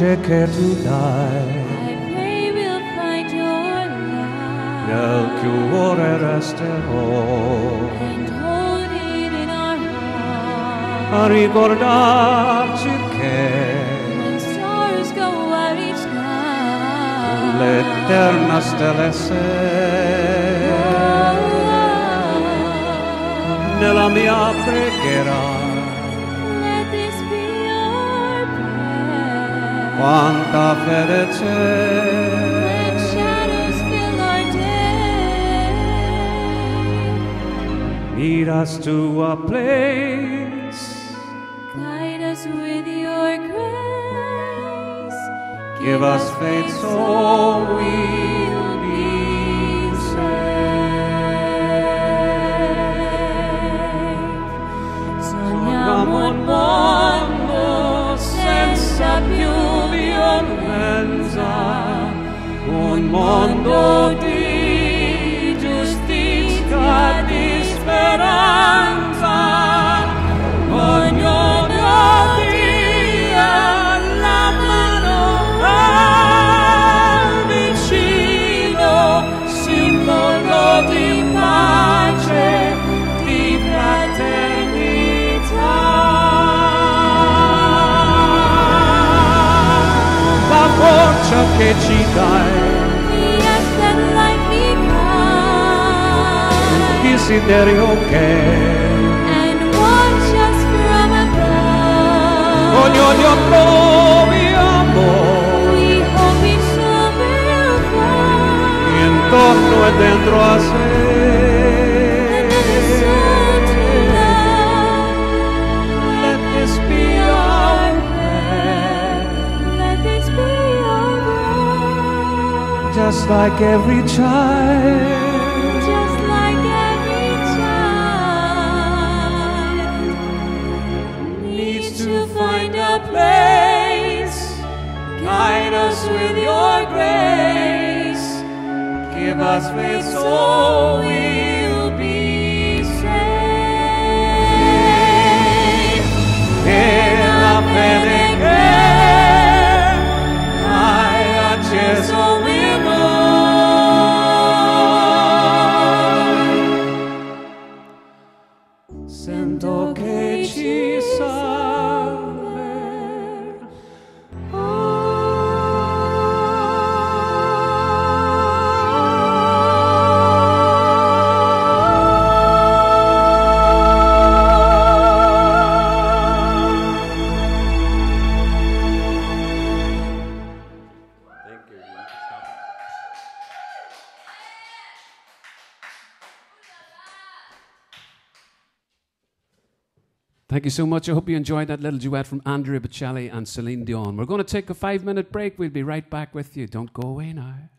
Che tu dai I pray we'll find your light. nel cuore resterò. and hold it in our a heart. ricordarci che When stars go out each night, l'eterna stella sei nella mia preghiera quanta fede Let shadows fill our day. lead us to a place Guide us with your grace. give us faith so we'll be safe. Sogniamo un potenza, con mondo forza che ci dai Yes, that light be kind desiderio che and watch us from above. ognuno proviamo We hope it shall bear fruit. intorno e dentro a sé just like every child. Just like every child. Needs to find a place. guide us with your grace. give us faith so we'll so much. I hope you enjoyed that little duet from Andrea Bocelli and Celine Dion. We're going to take a five minute break. We'll be right back with you. Don't go away now.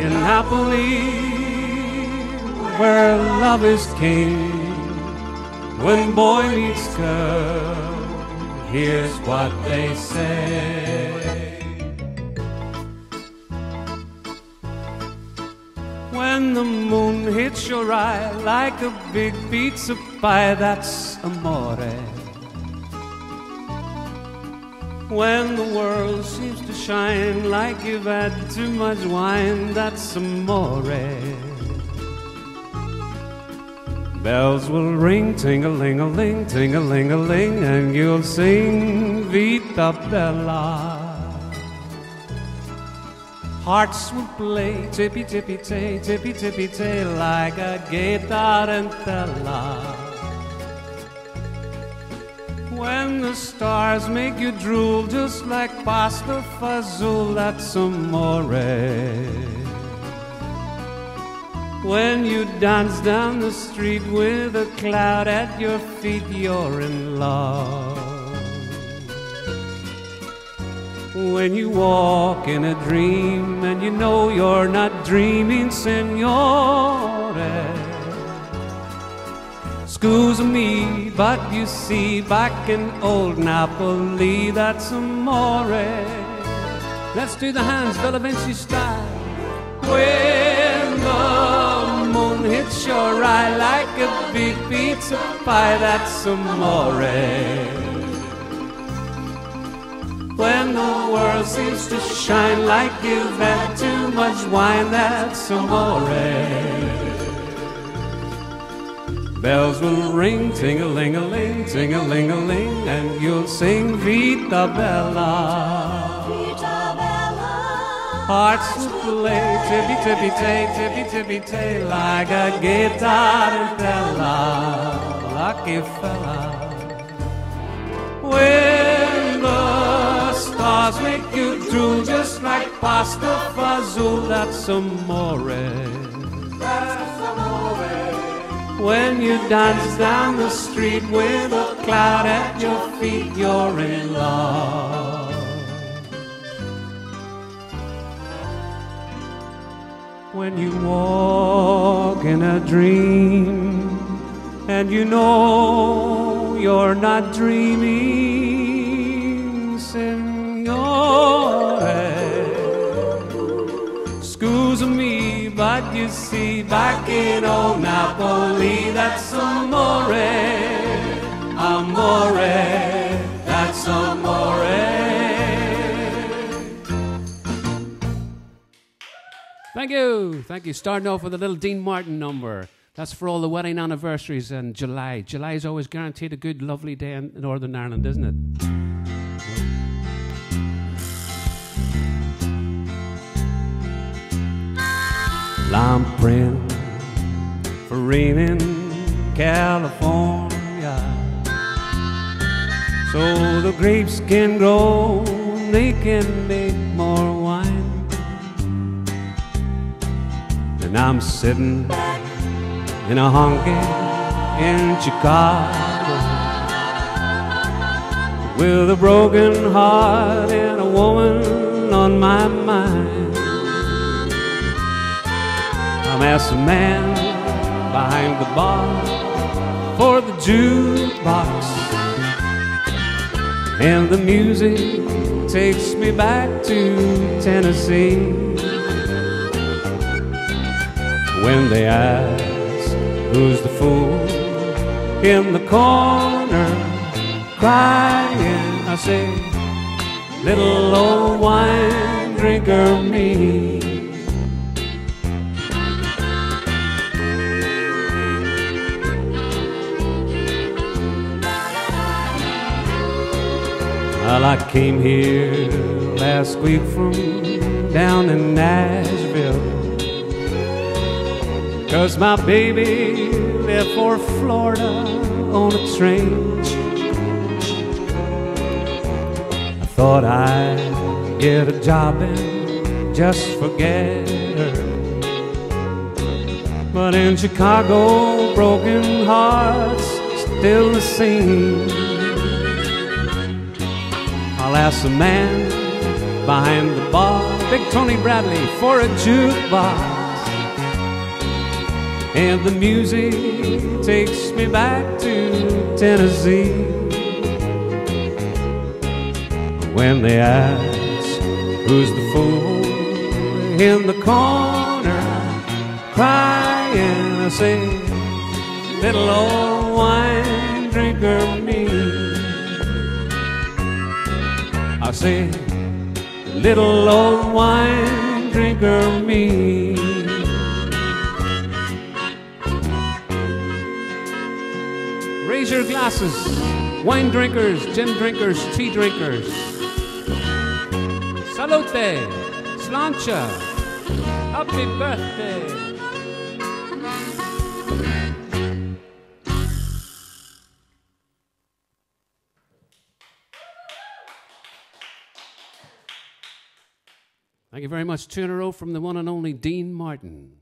In Napoli, where love is king. When boy meets girl, here's what they say. When the moon hits your eye like a big pizza pie, that's amore. When the world seems to shine like you've had too much wine, that's amore. Bells will ring, ting-a-ling-a-ling, ting-a-ling-a-ling, and you'll sing Vita Bella. Hearts will play tippy tippy tay, tippy tippy tay, like a gay tarantella. When the stars make you drool, just like pasta fazool, that's amore. When you dance down the street with a cloud at your feet, you're in love. When you walk in a dream and you know you're not dreaming, signore. Excuse me, but you see, back in old Napoli, that's amore. Let's do the hands, Villa Vinci style. When the moon hits your eye like a big pizza pie, that's amore. When the world seems to shine like you've had too much wine, that's amore. Bells will ring, ting-a-ling-a-ling, ting-a-ling-a-ling, and you'll sing Vita Bella. Vita Bella. Hearts will play tippy-tippy-tay, tippy-tippy-tay, like a guitar lucky fella. When the stars make you drool just like pasta fazool, that's amore. When you dance down the street with a cloud at your feet, you're in love. When you walk in a dream and you know you're not dreaming, signore. But you see, back in old Napoli, that's amore, amore, that's amore. Thank you, thank you. Starting off with a little Dean Martin number. That's for all the wedding anniversaries in July. July is always guaranteed a good, lovely day in Northern Ireland, isn't it? I'm praying for rain in California so the grapes can grow and they can make more wine. And I'm sitting in a honky in Chicago with a broken heart and a woman on my mind. I'm as a man behind the bar for the jukebox. And the music takes me back to Tennessee. When they ask who's the fool in the corner crying, I say, little old wine drinker me. Well, I came here last week from down in Nashville. Cause my baby left for Florida on a train. I thought I'd get a job and just forget her. But in Chicago, broken hearts still the same. I'll ask the man behind the bar Big Tony Bradley for a jukebox. And the music takes me back to Tennessee. When they ask who's the fool in the corner crying, I say, little old wine drinker say, little old wine drinker me. Raise your glasses, wine drinkers, gin drinkers, tea drinkers. Salute, slancha, happy birthday. Very much. Two in a row from the one and only Dean Martin.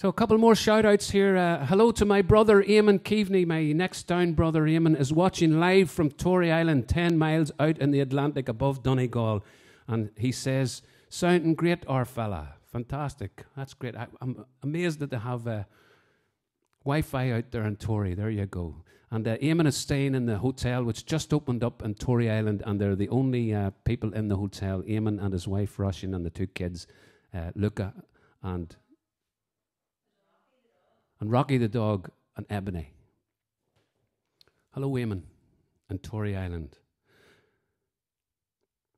So a couple more shout outs here. Uh, hello to my brother Eamon Keaveney. My next down brother Eamon is watching live from Tory Island, 10 miles out in the Atlantic above Donegal. And he says, sounding great, our fella. Fantastic. That's great. I, I'm amazed that they have uh, Wi-Fi out there in Tory. There you go. And uh, Eamon is staying in the hotel, which just opened up in Tory Island, and they're the only uh, people in the hotel. Eamon and his wife, Russian, and the two kids, uh, Luca and and Rocky the dog and Ebony. Hello, Eamon and Tory Island.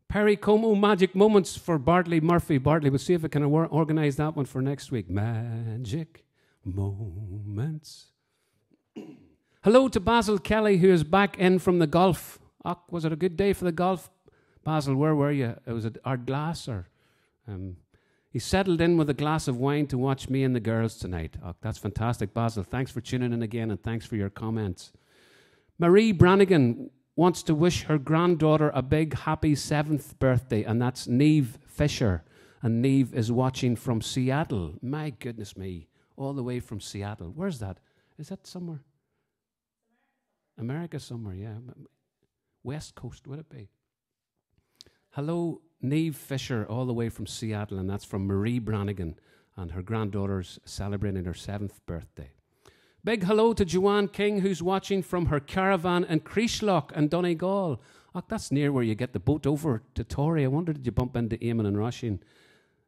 Perry Como Magic Moments for Bartley Murphy. Bartley, we'll see if I can or- organise that one for next week. Magic Moments. Hello to Basil Kelly, who is back in from the golf. Ah, was it a good day for the golf? Basil, where were you? It was at Ardglass or um, he settled in with a glass of wine to watch me and the girls tonight. Oh, that's fantastic, Basil. Thanks for tuning in again and thanks for your comments. Marie Brannigan wants to wish her granddaughter a big happy seventh birthday, and that's Neve Fisher. And Neve is watching from Seattle. My goodness me, all the way from Seattle. Where's that? Is that somewhere? America somewhere, yeah. West Coast, would it be? Hello, Neve Fisher, all the way from Seattle, and that's from Marie Brannigan, and her granddaughter's celebrating her seventh birthday. Big hello to Joanne King, who's watching from her caravan in Creeslough and Donegal. Oh, that's near where you get the boat over to Tory. I wonder did you bump into Eamon and Rushing?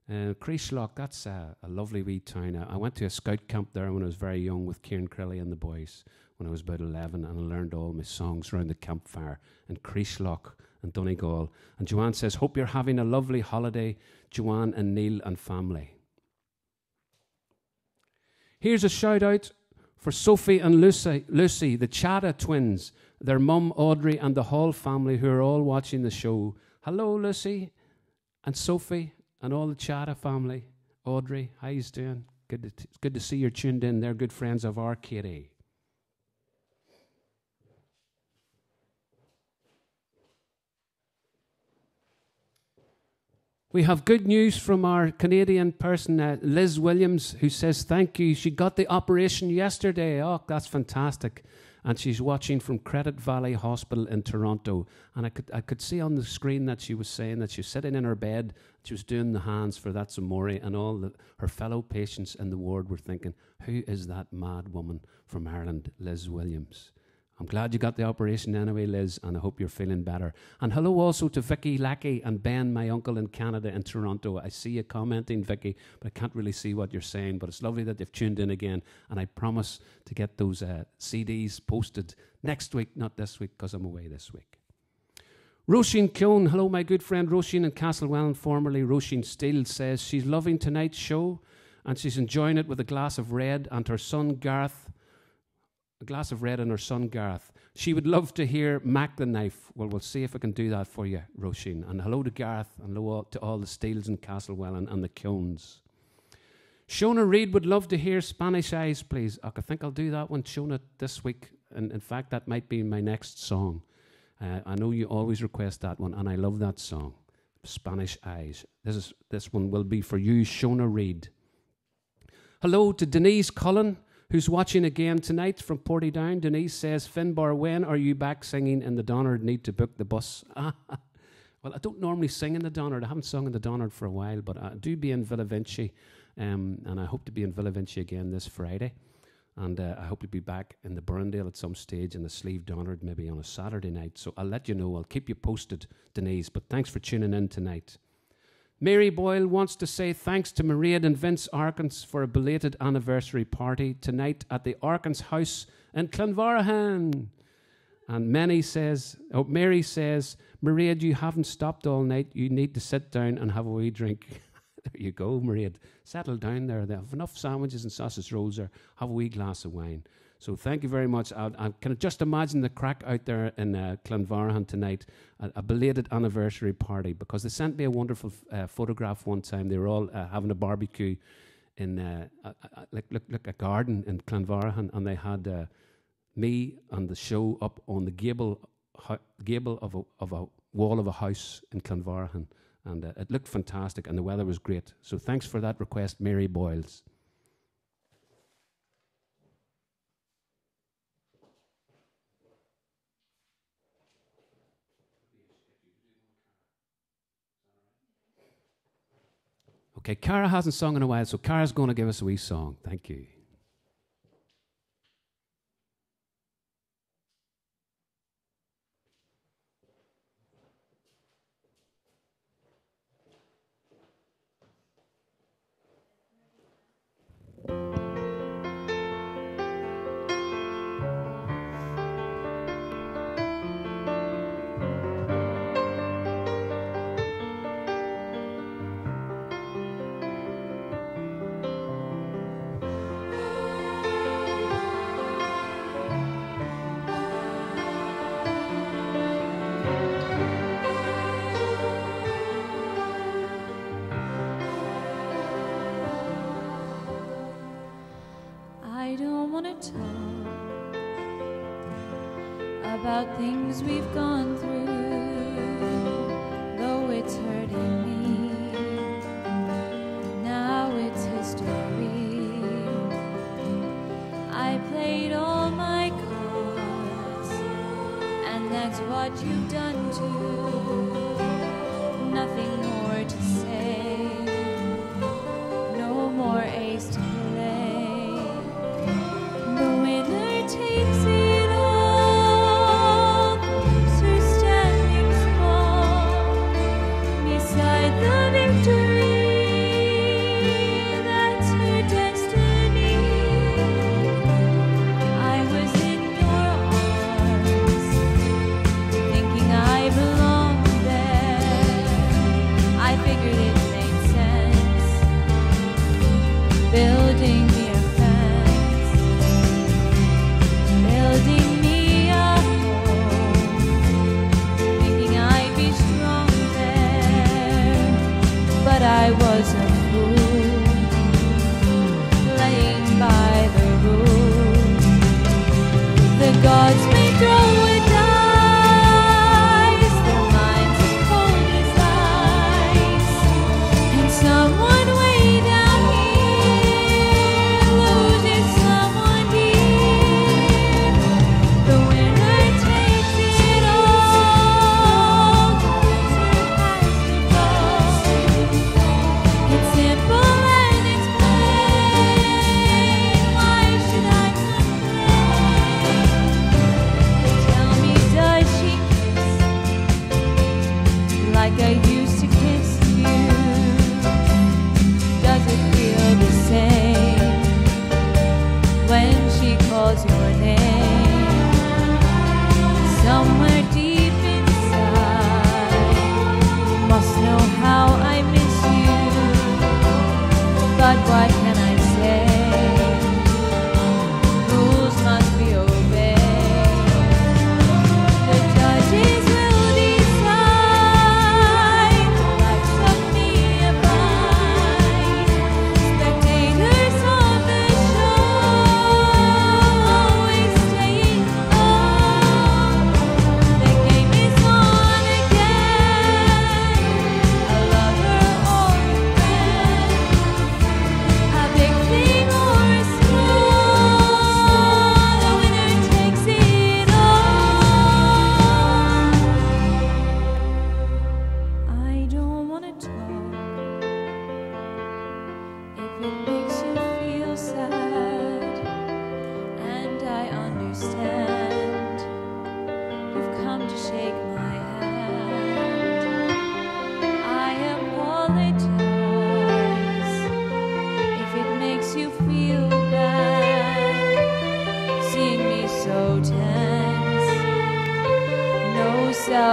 Uh, Creeslough, that's a, a lovely wee town. I, I went to a scout camp there when I was very young with Kieran Crilly and the boys when I was about 11, and I learned all my songs around the campfire in Creeslough and Donegal. And Joanne says, Hope you're having a lovely holiday, Joanne and Neil and family. Here's a shout out for Sophie and Lucy, Lucy the Chada twins, their mum Audrey, and the Hall family who are all watching the show. Hello, Lucy and Sophie and all the Chada family. Audrey, how you doing? Good to t- good to see you're tuned in. They're good friends of our Katie. We have good news from our Canadian person, uh, Liz Williams, who says thank you. She got the operation yesterday. Oh, that's fantastic. And she's watching from Credit Valley Hospital in Toronto. And I could, I could see on the screen that she was saying that she was sitting in her bed, she was doing the hands for that's amore, and all the, her fellow patients in the ward were thinking, who is that mad woman from Ireland, Liz Williams? I'm glad you got the operation anyway, Liz, and I hope you're feeling better. And hello also to Vicky Lackey and Ben, my uncle in Canada in Toronto. I see you commenting, Vicky, but I can't really see what you're saying. But it's lovely that they've tuned in again, and I promise to get those uh, CDs posted next week, not this week, because I'm away this week. Roisin Keown, hello, my good friend Roisin in Castlewellan, formerly Roisin Steele, says she's loving tonight's show and she's enjoying it with a glass of red and her son Garth a glass of red and her son Gareth. She would love to hear Mac the Knife. Well, we'll see if I can do that for you, Roisin. And hello to Gareth and hello to all the Steeles and Castlewellan and the Keowns. Shona Reid would love to hear Spanish Eyes, please. I think I'll do that one, Shona, this week. And in fact, that might be my next song. Uh, I know you always request that one, and I love that song, Spanish Eyes. This is this one will be for you, Shona Reid. Hello to Denise Cullen, who's watching again tonight from Portadown. Denise says, Finbarr, when are you back singing in the Donard? Need to book the bus. well, I don't normally sing in the Donard. I haven't sung in the Donard for a while, but I do be in Villavinci, um, and I hope to be in Villa Vinci again this Friday. And uh, I hope to be back in the Burrendale at some stage in the Slieve Donard, maybe on a Saturday night. So I'll let you know. I'll keep you posted, Denise. But thanks for tuning in tonight. Mary Boyle wants to say thanks to Maria and Vince Arkins for a belated anniversary party tonight at the Arkins House in Clonvaraghan. And Many says, oh, Mary says, Maria, you haven't stopped all night. You need to sit down and have a wee drink. there you go, Maria. Settle down there. They have enough sandwiches and sausage rolls there. Have a wee glass of wine. So thank you very much. I, I can just imagine the crack out there in uh, tonight, a, a, belated anniversary party, because they sent me a wonderful uh, photograph one time. They were all uh, having a barbecue in uh, like, like, like a garden in Clonvaraghan, and they had uh, me and the show up on the gable gable of a, of a wall of a house in Clonvaraghan and uh, it looked fantastic, and the weather was great. So thanks for that request, Mary Boyles. Okay, Cara hasn't sung in a while, so Cara's going to give us a wee song. Thank you. Talk about things we've gone through, though it's hurting me. Now it's history. I played all my cards, and that's what you've done too.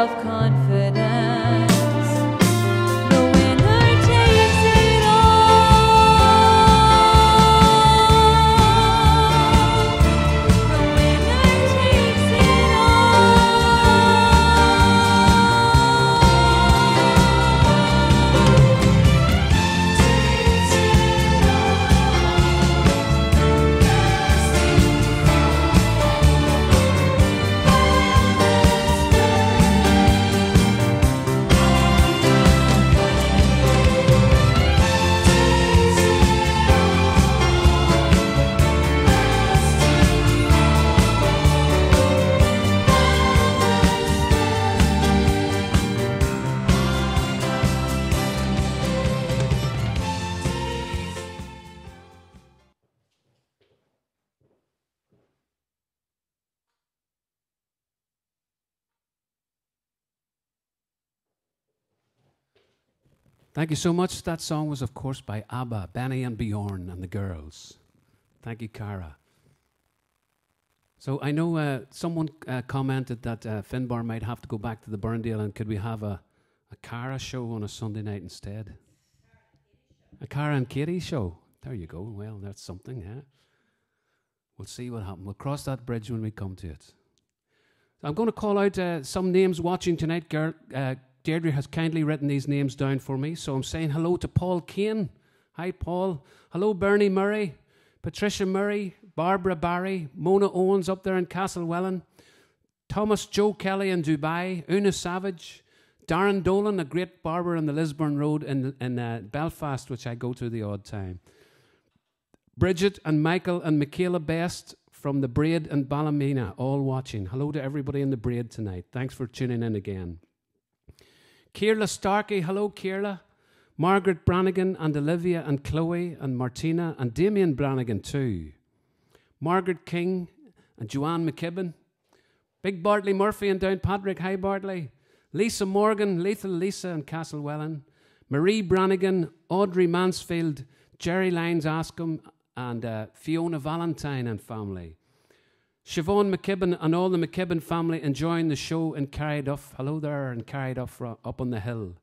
Self Thank you so much. That song was, of course, by ABBA, Benny and Bjorn and the Girls. Thank you, Cara. So I know uh, someone uh, commented that uh, Finbarr might have to go back to the Burrendale, and could we have a, a Cara show on a Sunday night instead? A Cara and Katie show. There you go. Well, that's something, yeah. We'll see what happens. We'll cross that bridge when we come to it. I'm going to call out uh, some names watching tonight. Girl, uh, Deirdre has kindly written these names down for me. So I'm saying hello to Paul Kane. Hi, Paul. Hello, Bernie Murray, Patricia Murray, Barbara Barry, Mona Owens up there in Castlewellan, Thomas Joe Kelly in Dubai, Una Savage, Darren Dolan, a great barber on the Lisburn Road in, in uh, Belfast, which I go to the odd time. Bridget and Michael and Michaela Best from the Braid and Ballymena, all watching. Hello to everybody in the Braid tonight. Thanks for tuning in again. Kierla Starkey, hello Kierla. Margaret Brannigan and Olivia and Chloe and Martina and Damien Brannigan too. Margaret King and Joanne McKibben. Big Bartley Murphy and Downpatrick. Hi Bartley. Lisa Morgan, Lethal Lisa and Castlewellan. Marie Brannigan, Audrey Mansfield, Jerry Lyons Ascombe and uh, Fiona Valentine and family. Siobhan McKibben and all the McKibben family enjoying the show and Carryduff, Hello there in Carryduff ro- up on the hill.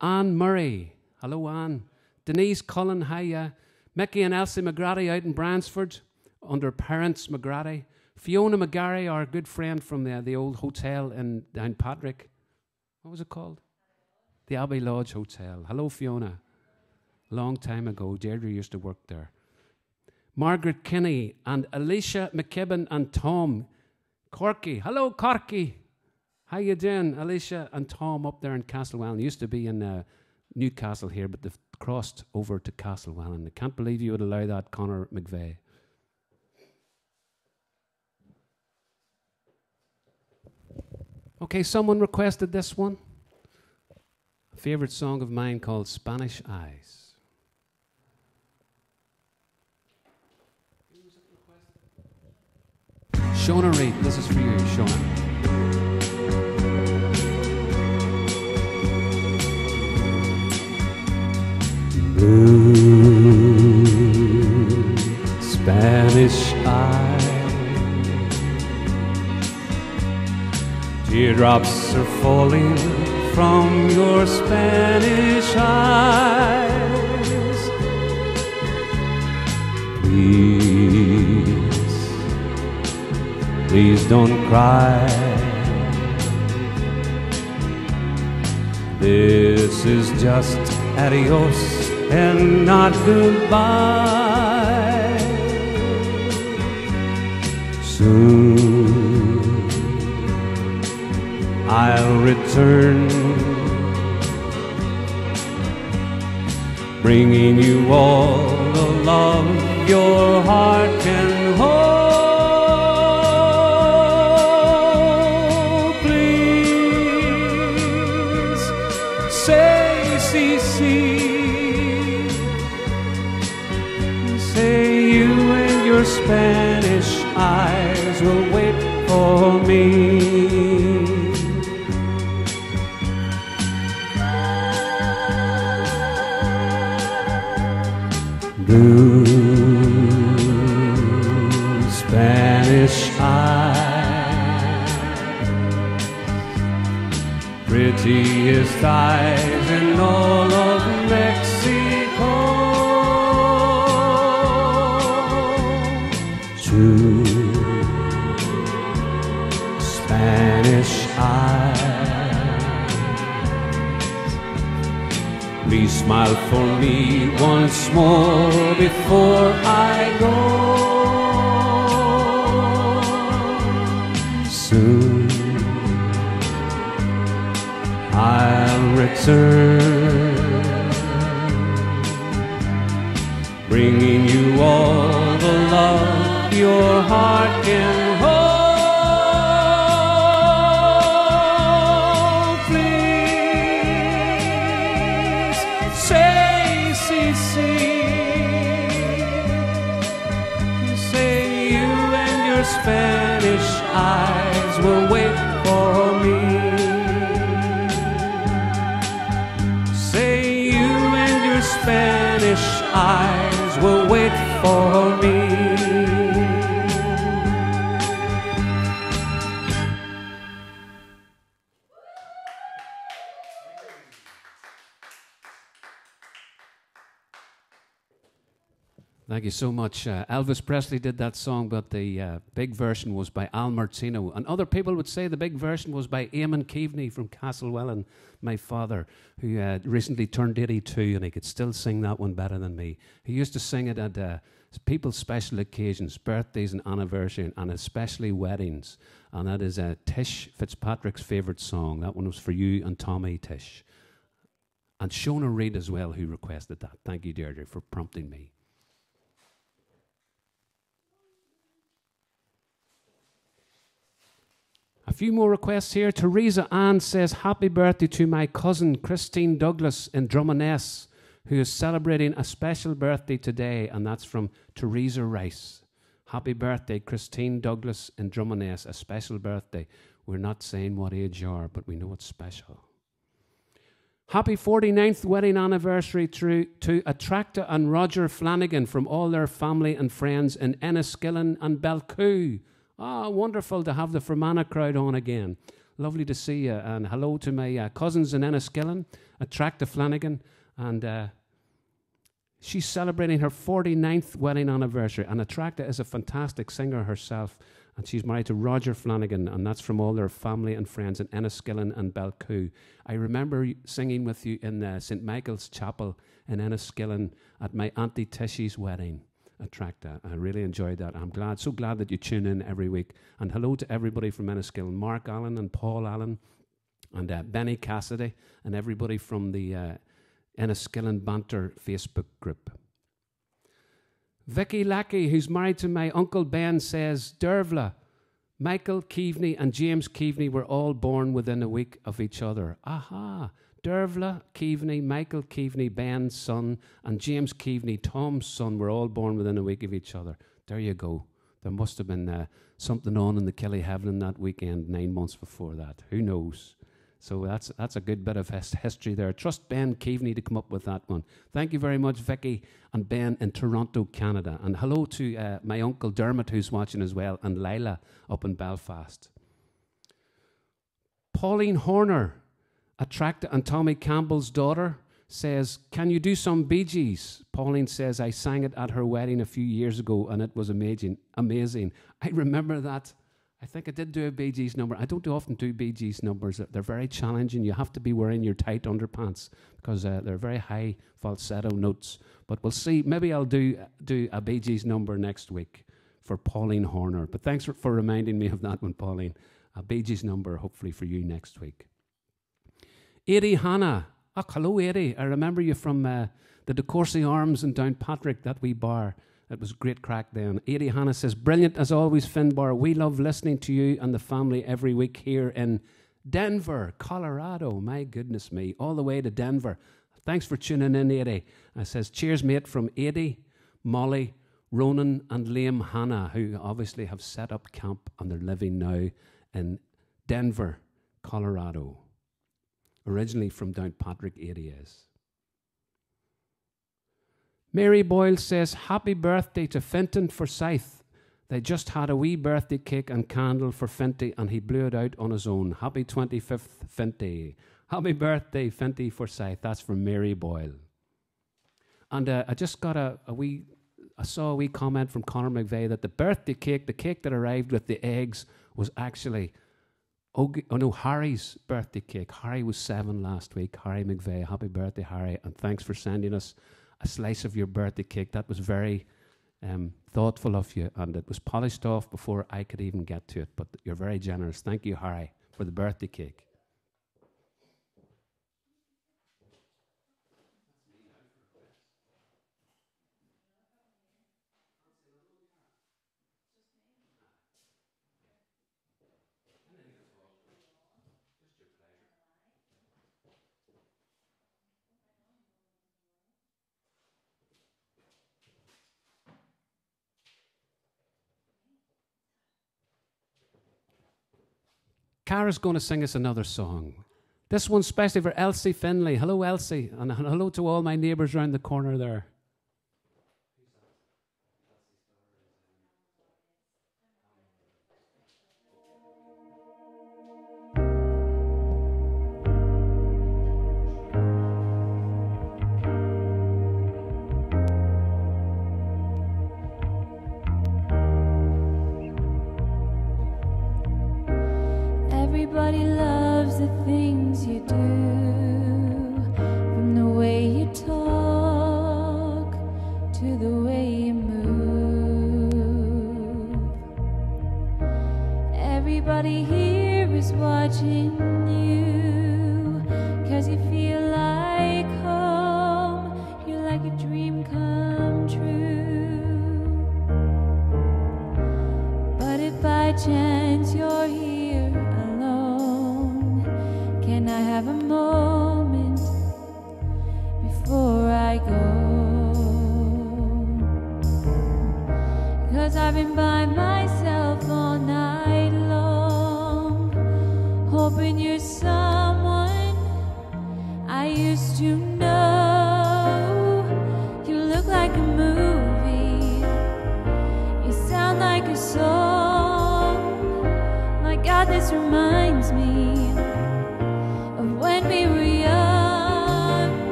Anne Murray. Hello, Anne. Denise Cullen. Hiya. Mickey and Elsie McGrady out in Bryansford under parents McGrady. Fiona McGarry, our good friend from the, the old hotel in Downpatrick. What was it called? The Abbey Lodge Hotel. Hello, Fiona. Long time ago, Deirdre used to work there. Margaret Kinney and Alicia McKibben and Tom Corky. Hello, Corky. How you doing, Alicia and Tom up there in Castlewellan? Used to be in uh, Newcastle here, but they've crossed over to Castlewellan. I can't believe you would allow that, Connor McVeigh. Okay, someone requested this one. A favorite song of mine called Spanish Eyes. Shona Reed, this is for you, Shona. Blue Spanish eye. Teardrops are falling from your Spanish eyes. Please, please don't cry. This is just adios and not goodbye. Soon I'll return, bringing you all the love your heart can Blue Spanish eyes, prettiest eyes in all of Mexico. True Spanish eyes. Please smile for me once more before I go. Soon I'll return, bringing you all the love your heart you so much. Uh, Elvis Presley did that song, but the uh, big version was by Al Martino. And other people would say the big version was by Eamon Keaveney from Castlewellan, my father, who uh, recently turned 82 and he could still sing that one better than me. He used to sing it at uh, people's special occasions, birthdays and anniversaries, and especially weddings. And that is uh, Tish Fitzpatrick's favourite song. That one was for you and Tommy Tish. And Shona Reed as well, who requested that. Thank you, Deirdre, for prompting me. Few more requests here. Teresa Ann says, Happy birthday to my cousin Christine Douglas in Drumaness, who is celebrating a special birthday today, and that's from Teresa Rice. Happy birthday, Christine Douglas in Drumaness, a special birthday. We're not saying what age you are, but we know it's special. Happy 49th wedding anniversary to, to Attracta and Roger Flanagan from all their family and friends in Enniskillen and Belcoo. Ah, wonderful to have the Fermanagh crowd on again. Lovely to see you. And hello to my uh, cousins in Enniskillen, Attracta Flanagan. And uh, she's celebrating her 49th wedding anniversary. And Attracta is a fantastic singer herself. And she's married to Roger Flanagan, and that's from all their family and friends in Enniskillen and Belcoo. I remember singing with you in uh, St. Michael's Chapel in Enniskillen at my Auntie Tishy's wedding. Attracta. I really enjoyed that. I'm glad, so glad that you tune in every week. And hello to everybody from Enniskillen, Mark Allen and Paul Allen, and uh, Benny Cassidy, and everybody from the uh, Enniskillen Banter Facebook group. Vicky Lackey, who's married to my uncle Ben, says Dervla, Michael Keaveney and James Keaveney were all born within a week of each other. Aha! Dervla Keaveney, Michael Keaveney, Ben's son, and James Keaveney, Tom's son, were all born within a week of each other. There you go. There must have been uh, something on in the Kelly Heaven that weekend, nine months before that. Who knows? So that's that's a good bit of his- history there. Trust Ben Keaveney to come up with that one. Thank you very much, Vicky and Ben in Toronto, Canada. And hello to uh, my uncle Dermot who's watching as well, and Lila up in Belfast. Pauline Horner, Attracta and Tommy Campbell's daughter, says, Can you do some Bee Gees? Pauline says, I sang it at her wedding a few years ago and it was amazing. Amazing. I remember that. I think I did do a Bee Gees number. I don't often do Bee Gees numbers. They're very challenging. You have to be wearing your tight underpants because uh, they're very high falsetto notes. But we'll see. Maybe I'll do do a Bee Gees number next week for Pauline Horner. But thanks for, for reminding me of that one, Pauline. A Bee Gees number, hopefully, for you next week. Eddie Hanna. Oh, hello, Eddie. I remember you from uh, the De Courcy Arms in Downpatrick, that wee bar. It was great crack then. Eddie Hanna says, Brilliant as always, Finbarr. We love listening to you and the family every week here in Denver, Colorado. My goodness me. All the way to Denver. Thanks for tuning in, Eddie. I says, Cheers, mate, from Eddie, Molly, Ronan, and Liam Hanna, who obviously have set up camp and they're living now in Denver, Colorado. Originally from Downpatrick areas. Mary Boyle says, Happy birthday to Fenton Forsyth. They just had a wee birthday cake and candle for Fenty, and he blew it out on his own. Happy 25th, Fenty. Happy birthday, Fenty Forsyth. That's from Mary Boyle. And uh, I just got a, a wee, I saw a wee comment from Connor McVeigh that the birthday cake, the cake that arrived with the eggs, was actually, oh, oh no, Harry's birthday cake. Harry was seven last week. Harry McVeigh. Happy birthday, Harry. And thanks for sending us a slice of your birthday cake. That was very um, thoughtful of you, and it was polished off before I could even get to it. But you're very generous. Thank you, Harry, for the birthday cake. Cara's going to sing us another song. This one's especially for Elsie Finlay. Hello, Elsie, and hello to all my neighbours around the corner there.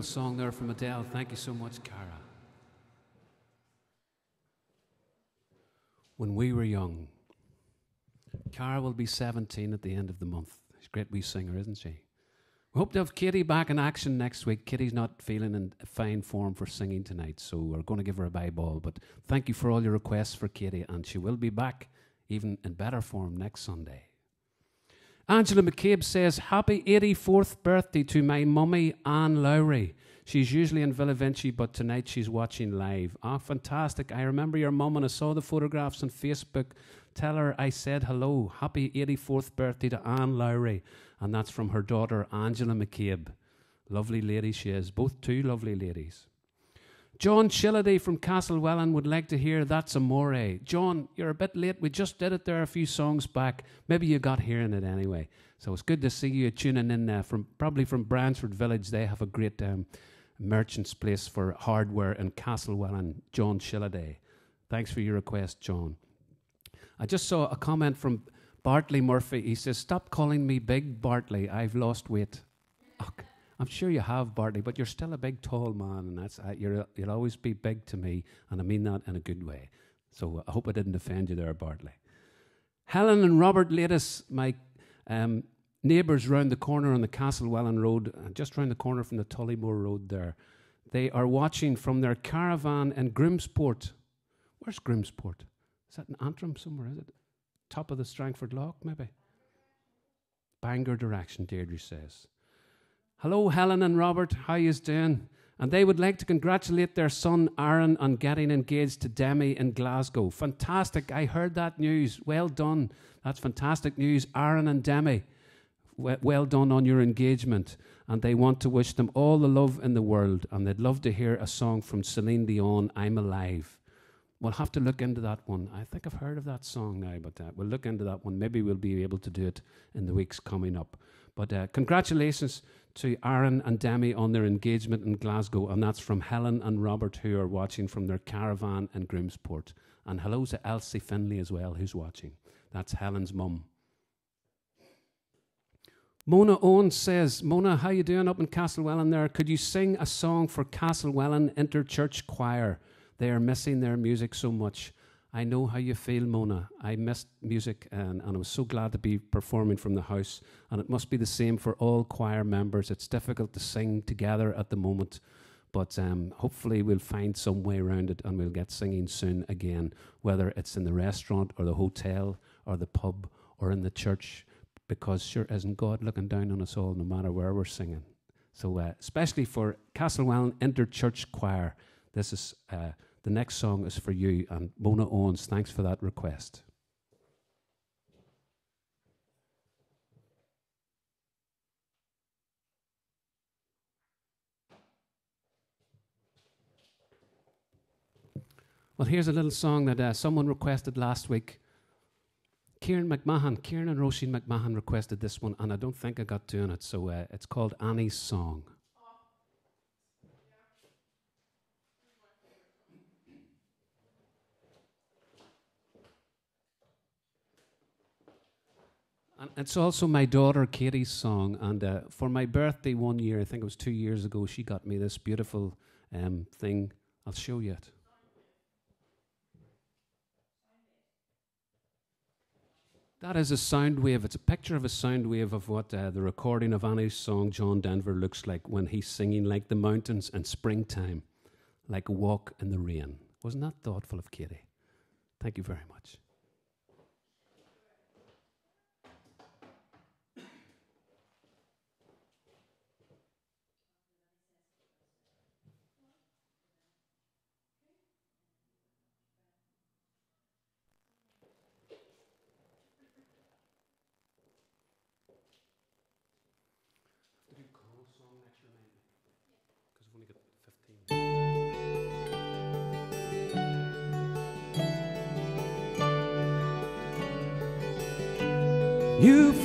Beautiful song there from Adele. Thank you so much, Cara. When we were young, Cara will be 17 at the end of the month. She's a great wee singer, isn't she? We hope to have Katie back in action next week. Katie's not feeling in fine form for singing tonight, so we're going to give her a bye ball. But thank you for all your requests for Katie, and she will be back even in better form next Sunday. Angela McCabe says, Happy 84th birthday to my mummy, Anne Lowry. She's usually in Villavinci, but tonight she's watching live. Ah, fantastic. I remember your mum and I saw the photographs on Facebook. Tell her I said hello. Happy 84th birthday to Anne Lowry. And that's from her daughter, Angela McCabe. Lovely lady she is. Both two lovely ladies. John Shilliday from Castlewellan would like to hear That's Amore. John, you're a bit late. We just did it there a few songs back. Maybe you got hearing it anyway. So it's good to see you tuning in uh, from probably from Bryansford Village. They have a great um, merchant's place for hardware in Castlewellan. John Shilliday. Thanks for your request, John. I just saw a comment from Bartley Murphy. He says, Stop calling me Big Bartley. I've lost weight. I'm sure you have, Bartley, but you're still a big, tall man, and that's uh, you're, you'll always be big to me, and I mean that in a good way. So I hope I didn't offend you there, Bartley. Helen and Robert Latis, my um, neighbours round the corner on the Castlewellan Road, uh, just round the corner from the Tollymore Road there, they are watching from their caravan in Groomsport. Where's Groomsport? Is that in Antrim somewhere, is it? Top of the Strangford Lough, maybe? Bangor direction, Deirdre says. Hello, Helen and Robert. How yous doing? And they would like to congratulate their son Aaron on getting engaged to Demi in Glasgow. Fantastic! I heard that news. Well done. That's fantastic news, Aaron and Demi. Well done on your engagement. And they want to wish them all the love in the world. And they'd love to hear a song from Celine Dion, "I'm Alive." We'll have to look into that one. I think I've heard of that song now, but uh, we'll look into that one. Maybe we'll be able to do it in the weeks coming up. But uh, congratulations to Aaron and Demi on their engagement in Glasgow, and that's from Helen and Robert, who are watching from their caravan in Groomsport. And hello to Elsie Finley as well, who's watching. That's Helen's mum. Mona Owens says, Mona, how you doing up in Castlewellan there? Could you sing a song for Castlewellan Interchurch Choir? They are missing their music so much. I know how you feel, Mona. I missed music and, and I was so glad to be performing from the house. And it must be the same for all choir members. It's difficult to sing together at the moment, but um, hopefully we'll find some way around it and we'll get singing soon again, whether it's in the restaurant or the hotel or the pub or in the church, because sure isn't God looking down on us all no matter where we're singing. So, uh, especially for Castlewellan Interchurch Choir, this is. Uh, the next song is for you, and Mona Owens, thanks for that request. Well, here's a little song that uh, someone requested last week. Kieran McMahon, Kieran and Roisin McMahon requested this one, and I don't think I got doing it, so uh, it's called Annie's Song. And it's also my daughter Katie's song. And uh, for my birthday one year, I think it was two years ago, she got me this beautiful um, thing. I'll show you it. That is a sound wave. It's a picture of a sound wave of what uh, the recording of Annie's song John Denver looks like when he's singing like the mountains in springtime, like a walk in the rain. Wasn't that thoughtful of Katie? Thank you very much.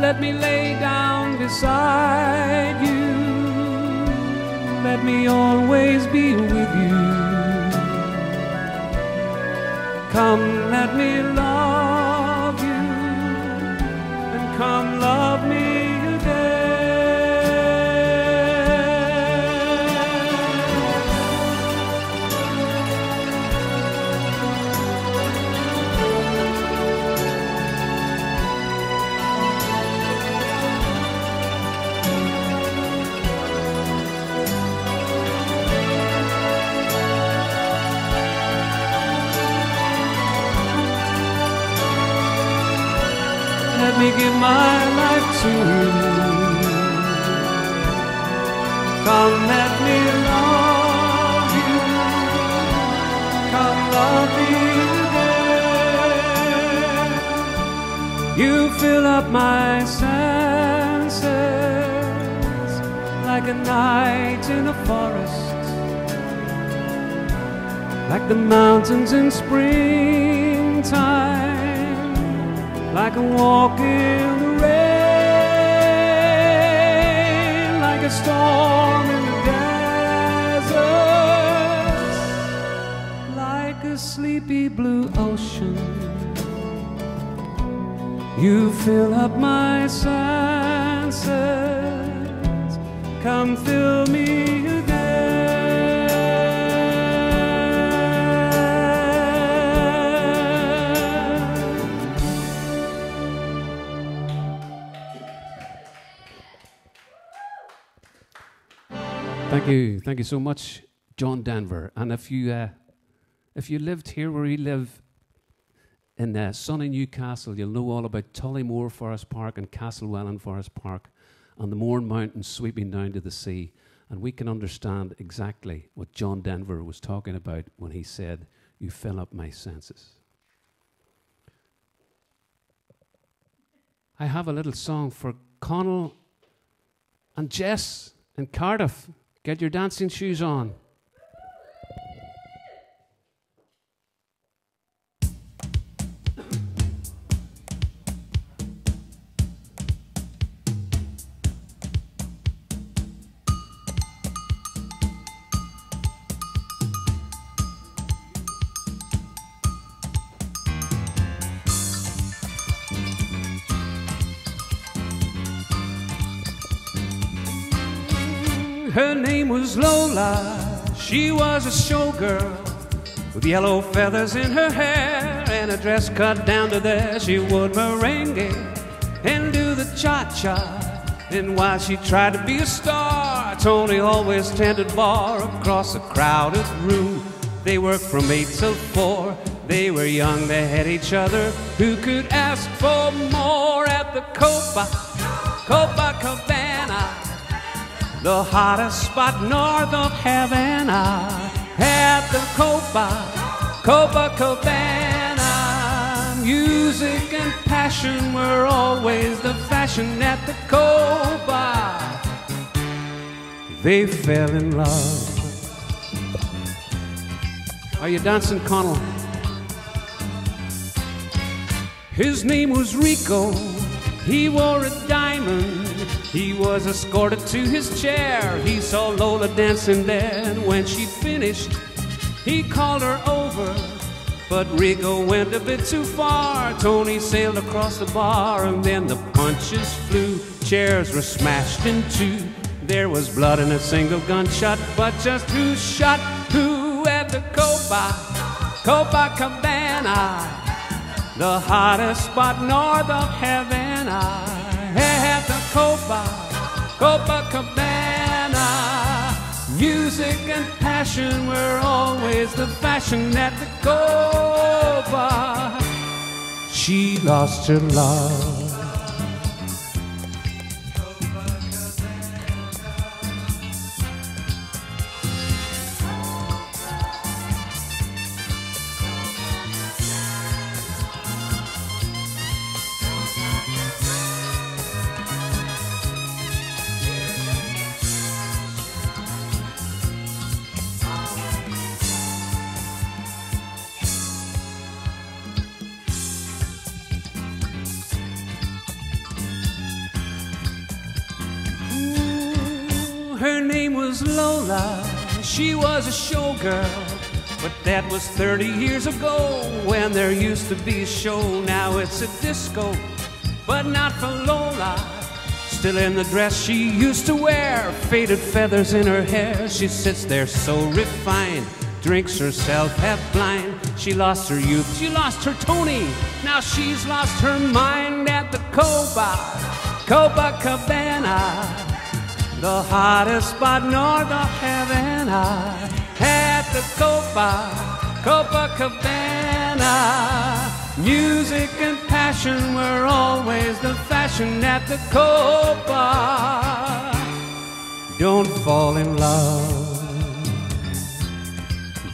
Let me lay down beside you. Let me always be with you. Come, let me love you, and come love me me give my life to you. Come, let me love you. Come, love me again. You fill up my senses like a night in a forest, like the mountains in springtime like a walk in the rain, like a storm in the desert, like a sleepy blue ocean. You fill up my senses, come fill me you, thank you so much, John Denver. And if you uh, if you lived here where we live in uh, sunny Newcastle, you'll know all about Tollymore Forest Park and Castlewellan Forest Park, and the Mourne Mountains sweeping down to the sea. And we can understand exactly what John Denver was talking about when he said, "You fill up my senses." I have a little song for Connell and Jess in Cardiff. Get your dancing shoes on. Name was Lola. She was a showgirl with yellow feathers in her hair and a dress cut down to there. She would merengue and do the cha cha. And while she tried to be a star, Tony always tended bar across a crowded room. They worked from eight till four. They were young, they had each other. Who could ask for more at the Copa? Copacabana, the hottest spot north of Havana. At the Copa, Copacabana, music and passion were always the fashion at the Copa. They fell in love. Are you dancing, Connell? His name was Rico. He wore a diamond. He was escorted to his chair. He saw Lola dancing there. And when she finished, he called her over. But Rico went a bit too far. Tony sailed across the bar, and then the punches flew. Chairs were smashed in two. There was blood in a single gunshot, but just who shot who at the Copa, Copacabana? the hottest spot north of Havana. The Copa, Copacabana, music and passion were always the fashion at the Copa. She lost her love. Was Lola. She was a showgirl. But that was 30 years ago when there used to be a show. Now it's a disco, but not for Lola. Still in the dress she used to wear, faded feathers in her hair. She sits there so refined, drinks herself half blind. She lost her youth, she lost her Tony. Now she's lost her mind at the Copa, Copacabana the hottest spot north of Havana at the Copa, Copacabana. Music and passion were always the fashion at the Copa. Don't fall in love.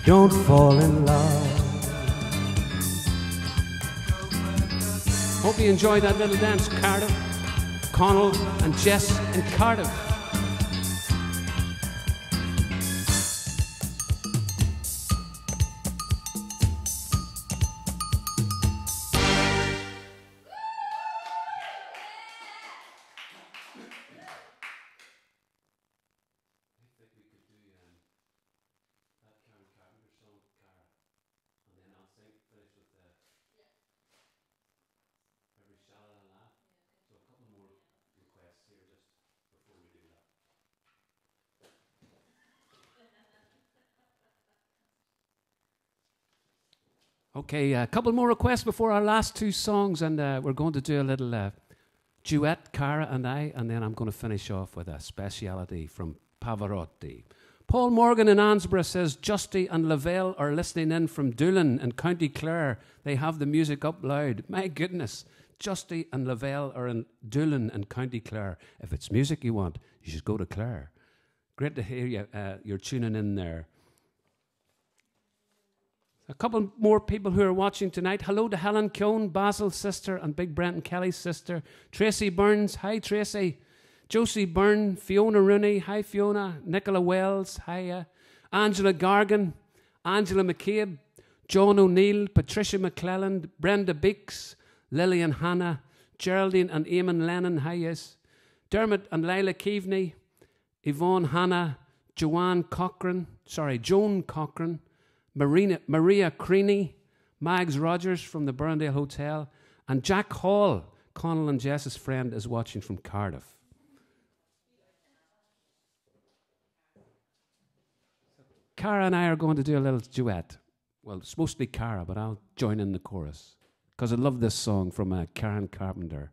Don't fall in love. Hope you enjoyed that little dance, Cardiff. Connell and Jess and Cardiff. Okay, a couple more requests before our last two songs, and uh, we're going to do a little uh, duet, Cara and I, and then I'm going to finish off with a speciality from Pavarotti. Paul Morgan in Annsborough says Justy and Lavelle are listening in from Doolin in County Clare. They have the music up loud. My goodness, Justy and Lavelle are in Doolin in County Clare. If it's music you want, you should go to Clare. Great to hear you. Uh, you're tuning in there. A couple more people who are watching tonight. Hello to Helen Keown, Basil's sister, and Big Brendan Kelly's sister. Tracy Burns. Hi, Tracy. Josie Byrne, Fiona Rooney. Hi, Fiona. Nicola Wells. Hiya. Angela Gargan. Angela McCabe. John O'Neill. Patricia McClelland. Brenda Beeks. Lillian Hanna. Geraldine and Eamon Lennon. Hi, yes. Dermot and Lila Keaveney. Yvonne Hanna. Joanne Cochran. Sorry, Joan Cochran. Marina, Maria Creaney, Mags Rogers from the Burrendale Hotel, and Jack Hall, Connell and Jess's friend, is watching from Cardiff. Cara and I are going to do a little duet. Well, it's mostly Cara, but I'll join in the chorus because I love this song from uh, Karen Carpenter.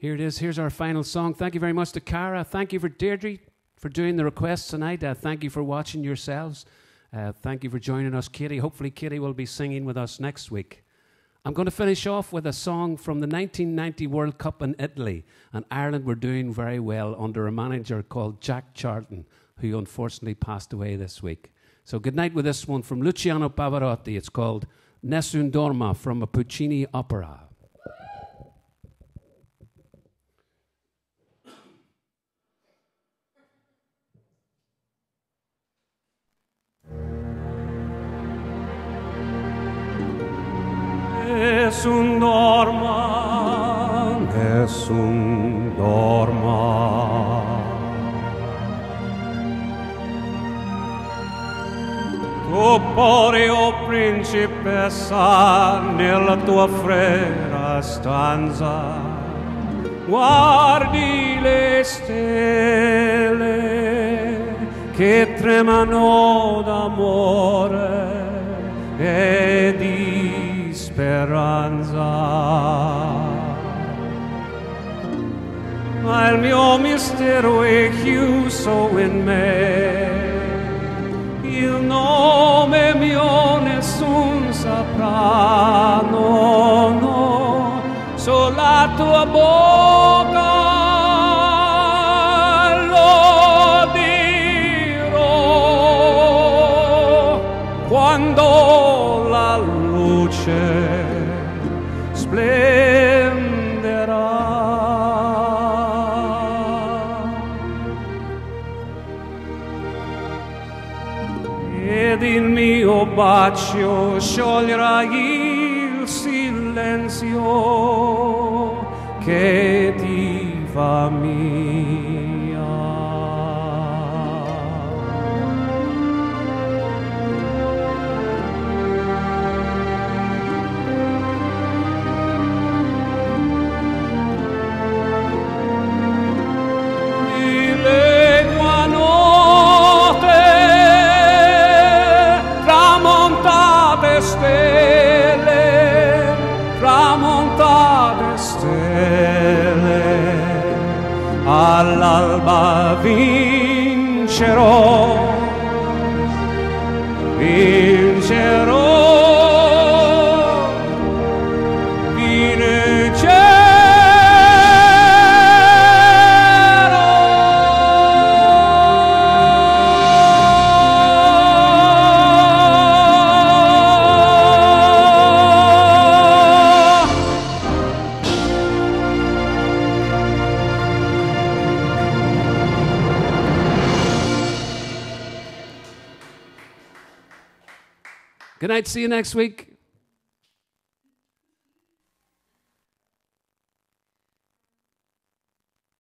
Here it is. Here's our final song. Thank you very much to Cara. Thank you for Deirdre for doing the requests tonight. Uh, thank you for watching yourselves. Uh, thank you for joining us, Kitty. Hopefully, Kitty will be singing with us next week. I'm going to finish off with a song from the 1990 World Cup in Italy. And Ireland were doing very well under a manager called Jack Charlton, who unfortunately passed away this week. So, good night with this one from Luciano Pavarotti. It's called Nessun Dorma from a Puccini opera. Nessun dorma, nessun dorma. Tu pori, o principessa, nella tua fredda stanza, guardi le stelle che tremano d'amore e di speranza. Ma il mio mistero è chiuso in me il nome mio nessun saprà, no, no, solo la tua bocca bacio scioglierà il silenzio che ti fa mia. Vincerò, vincerò, night. See you next week.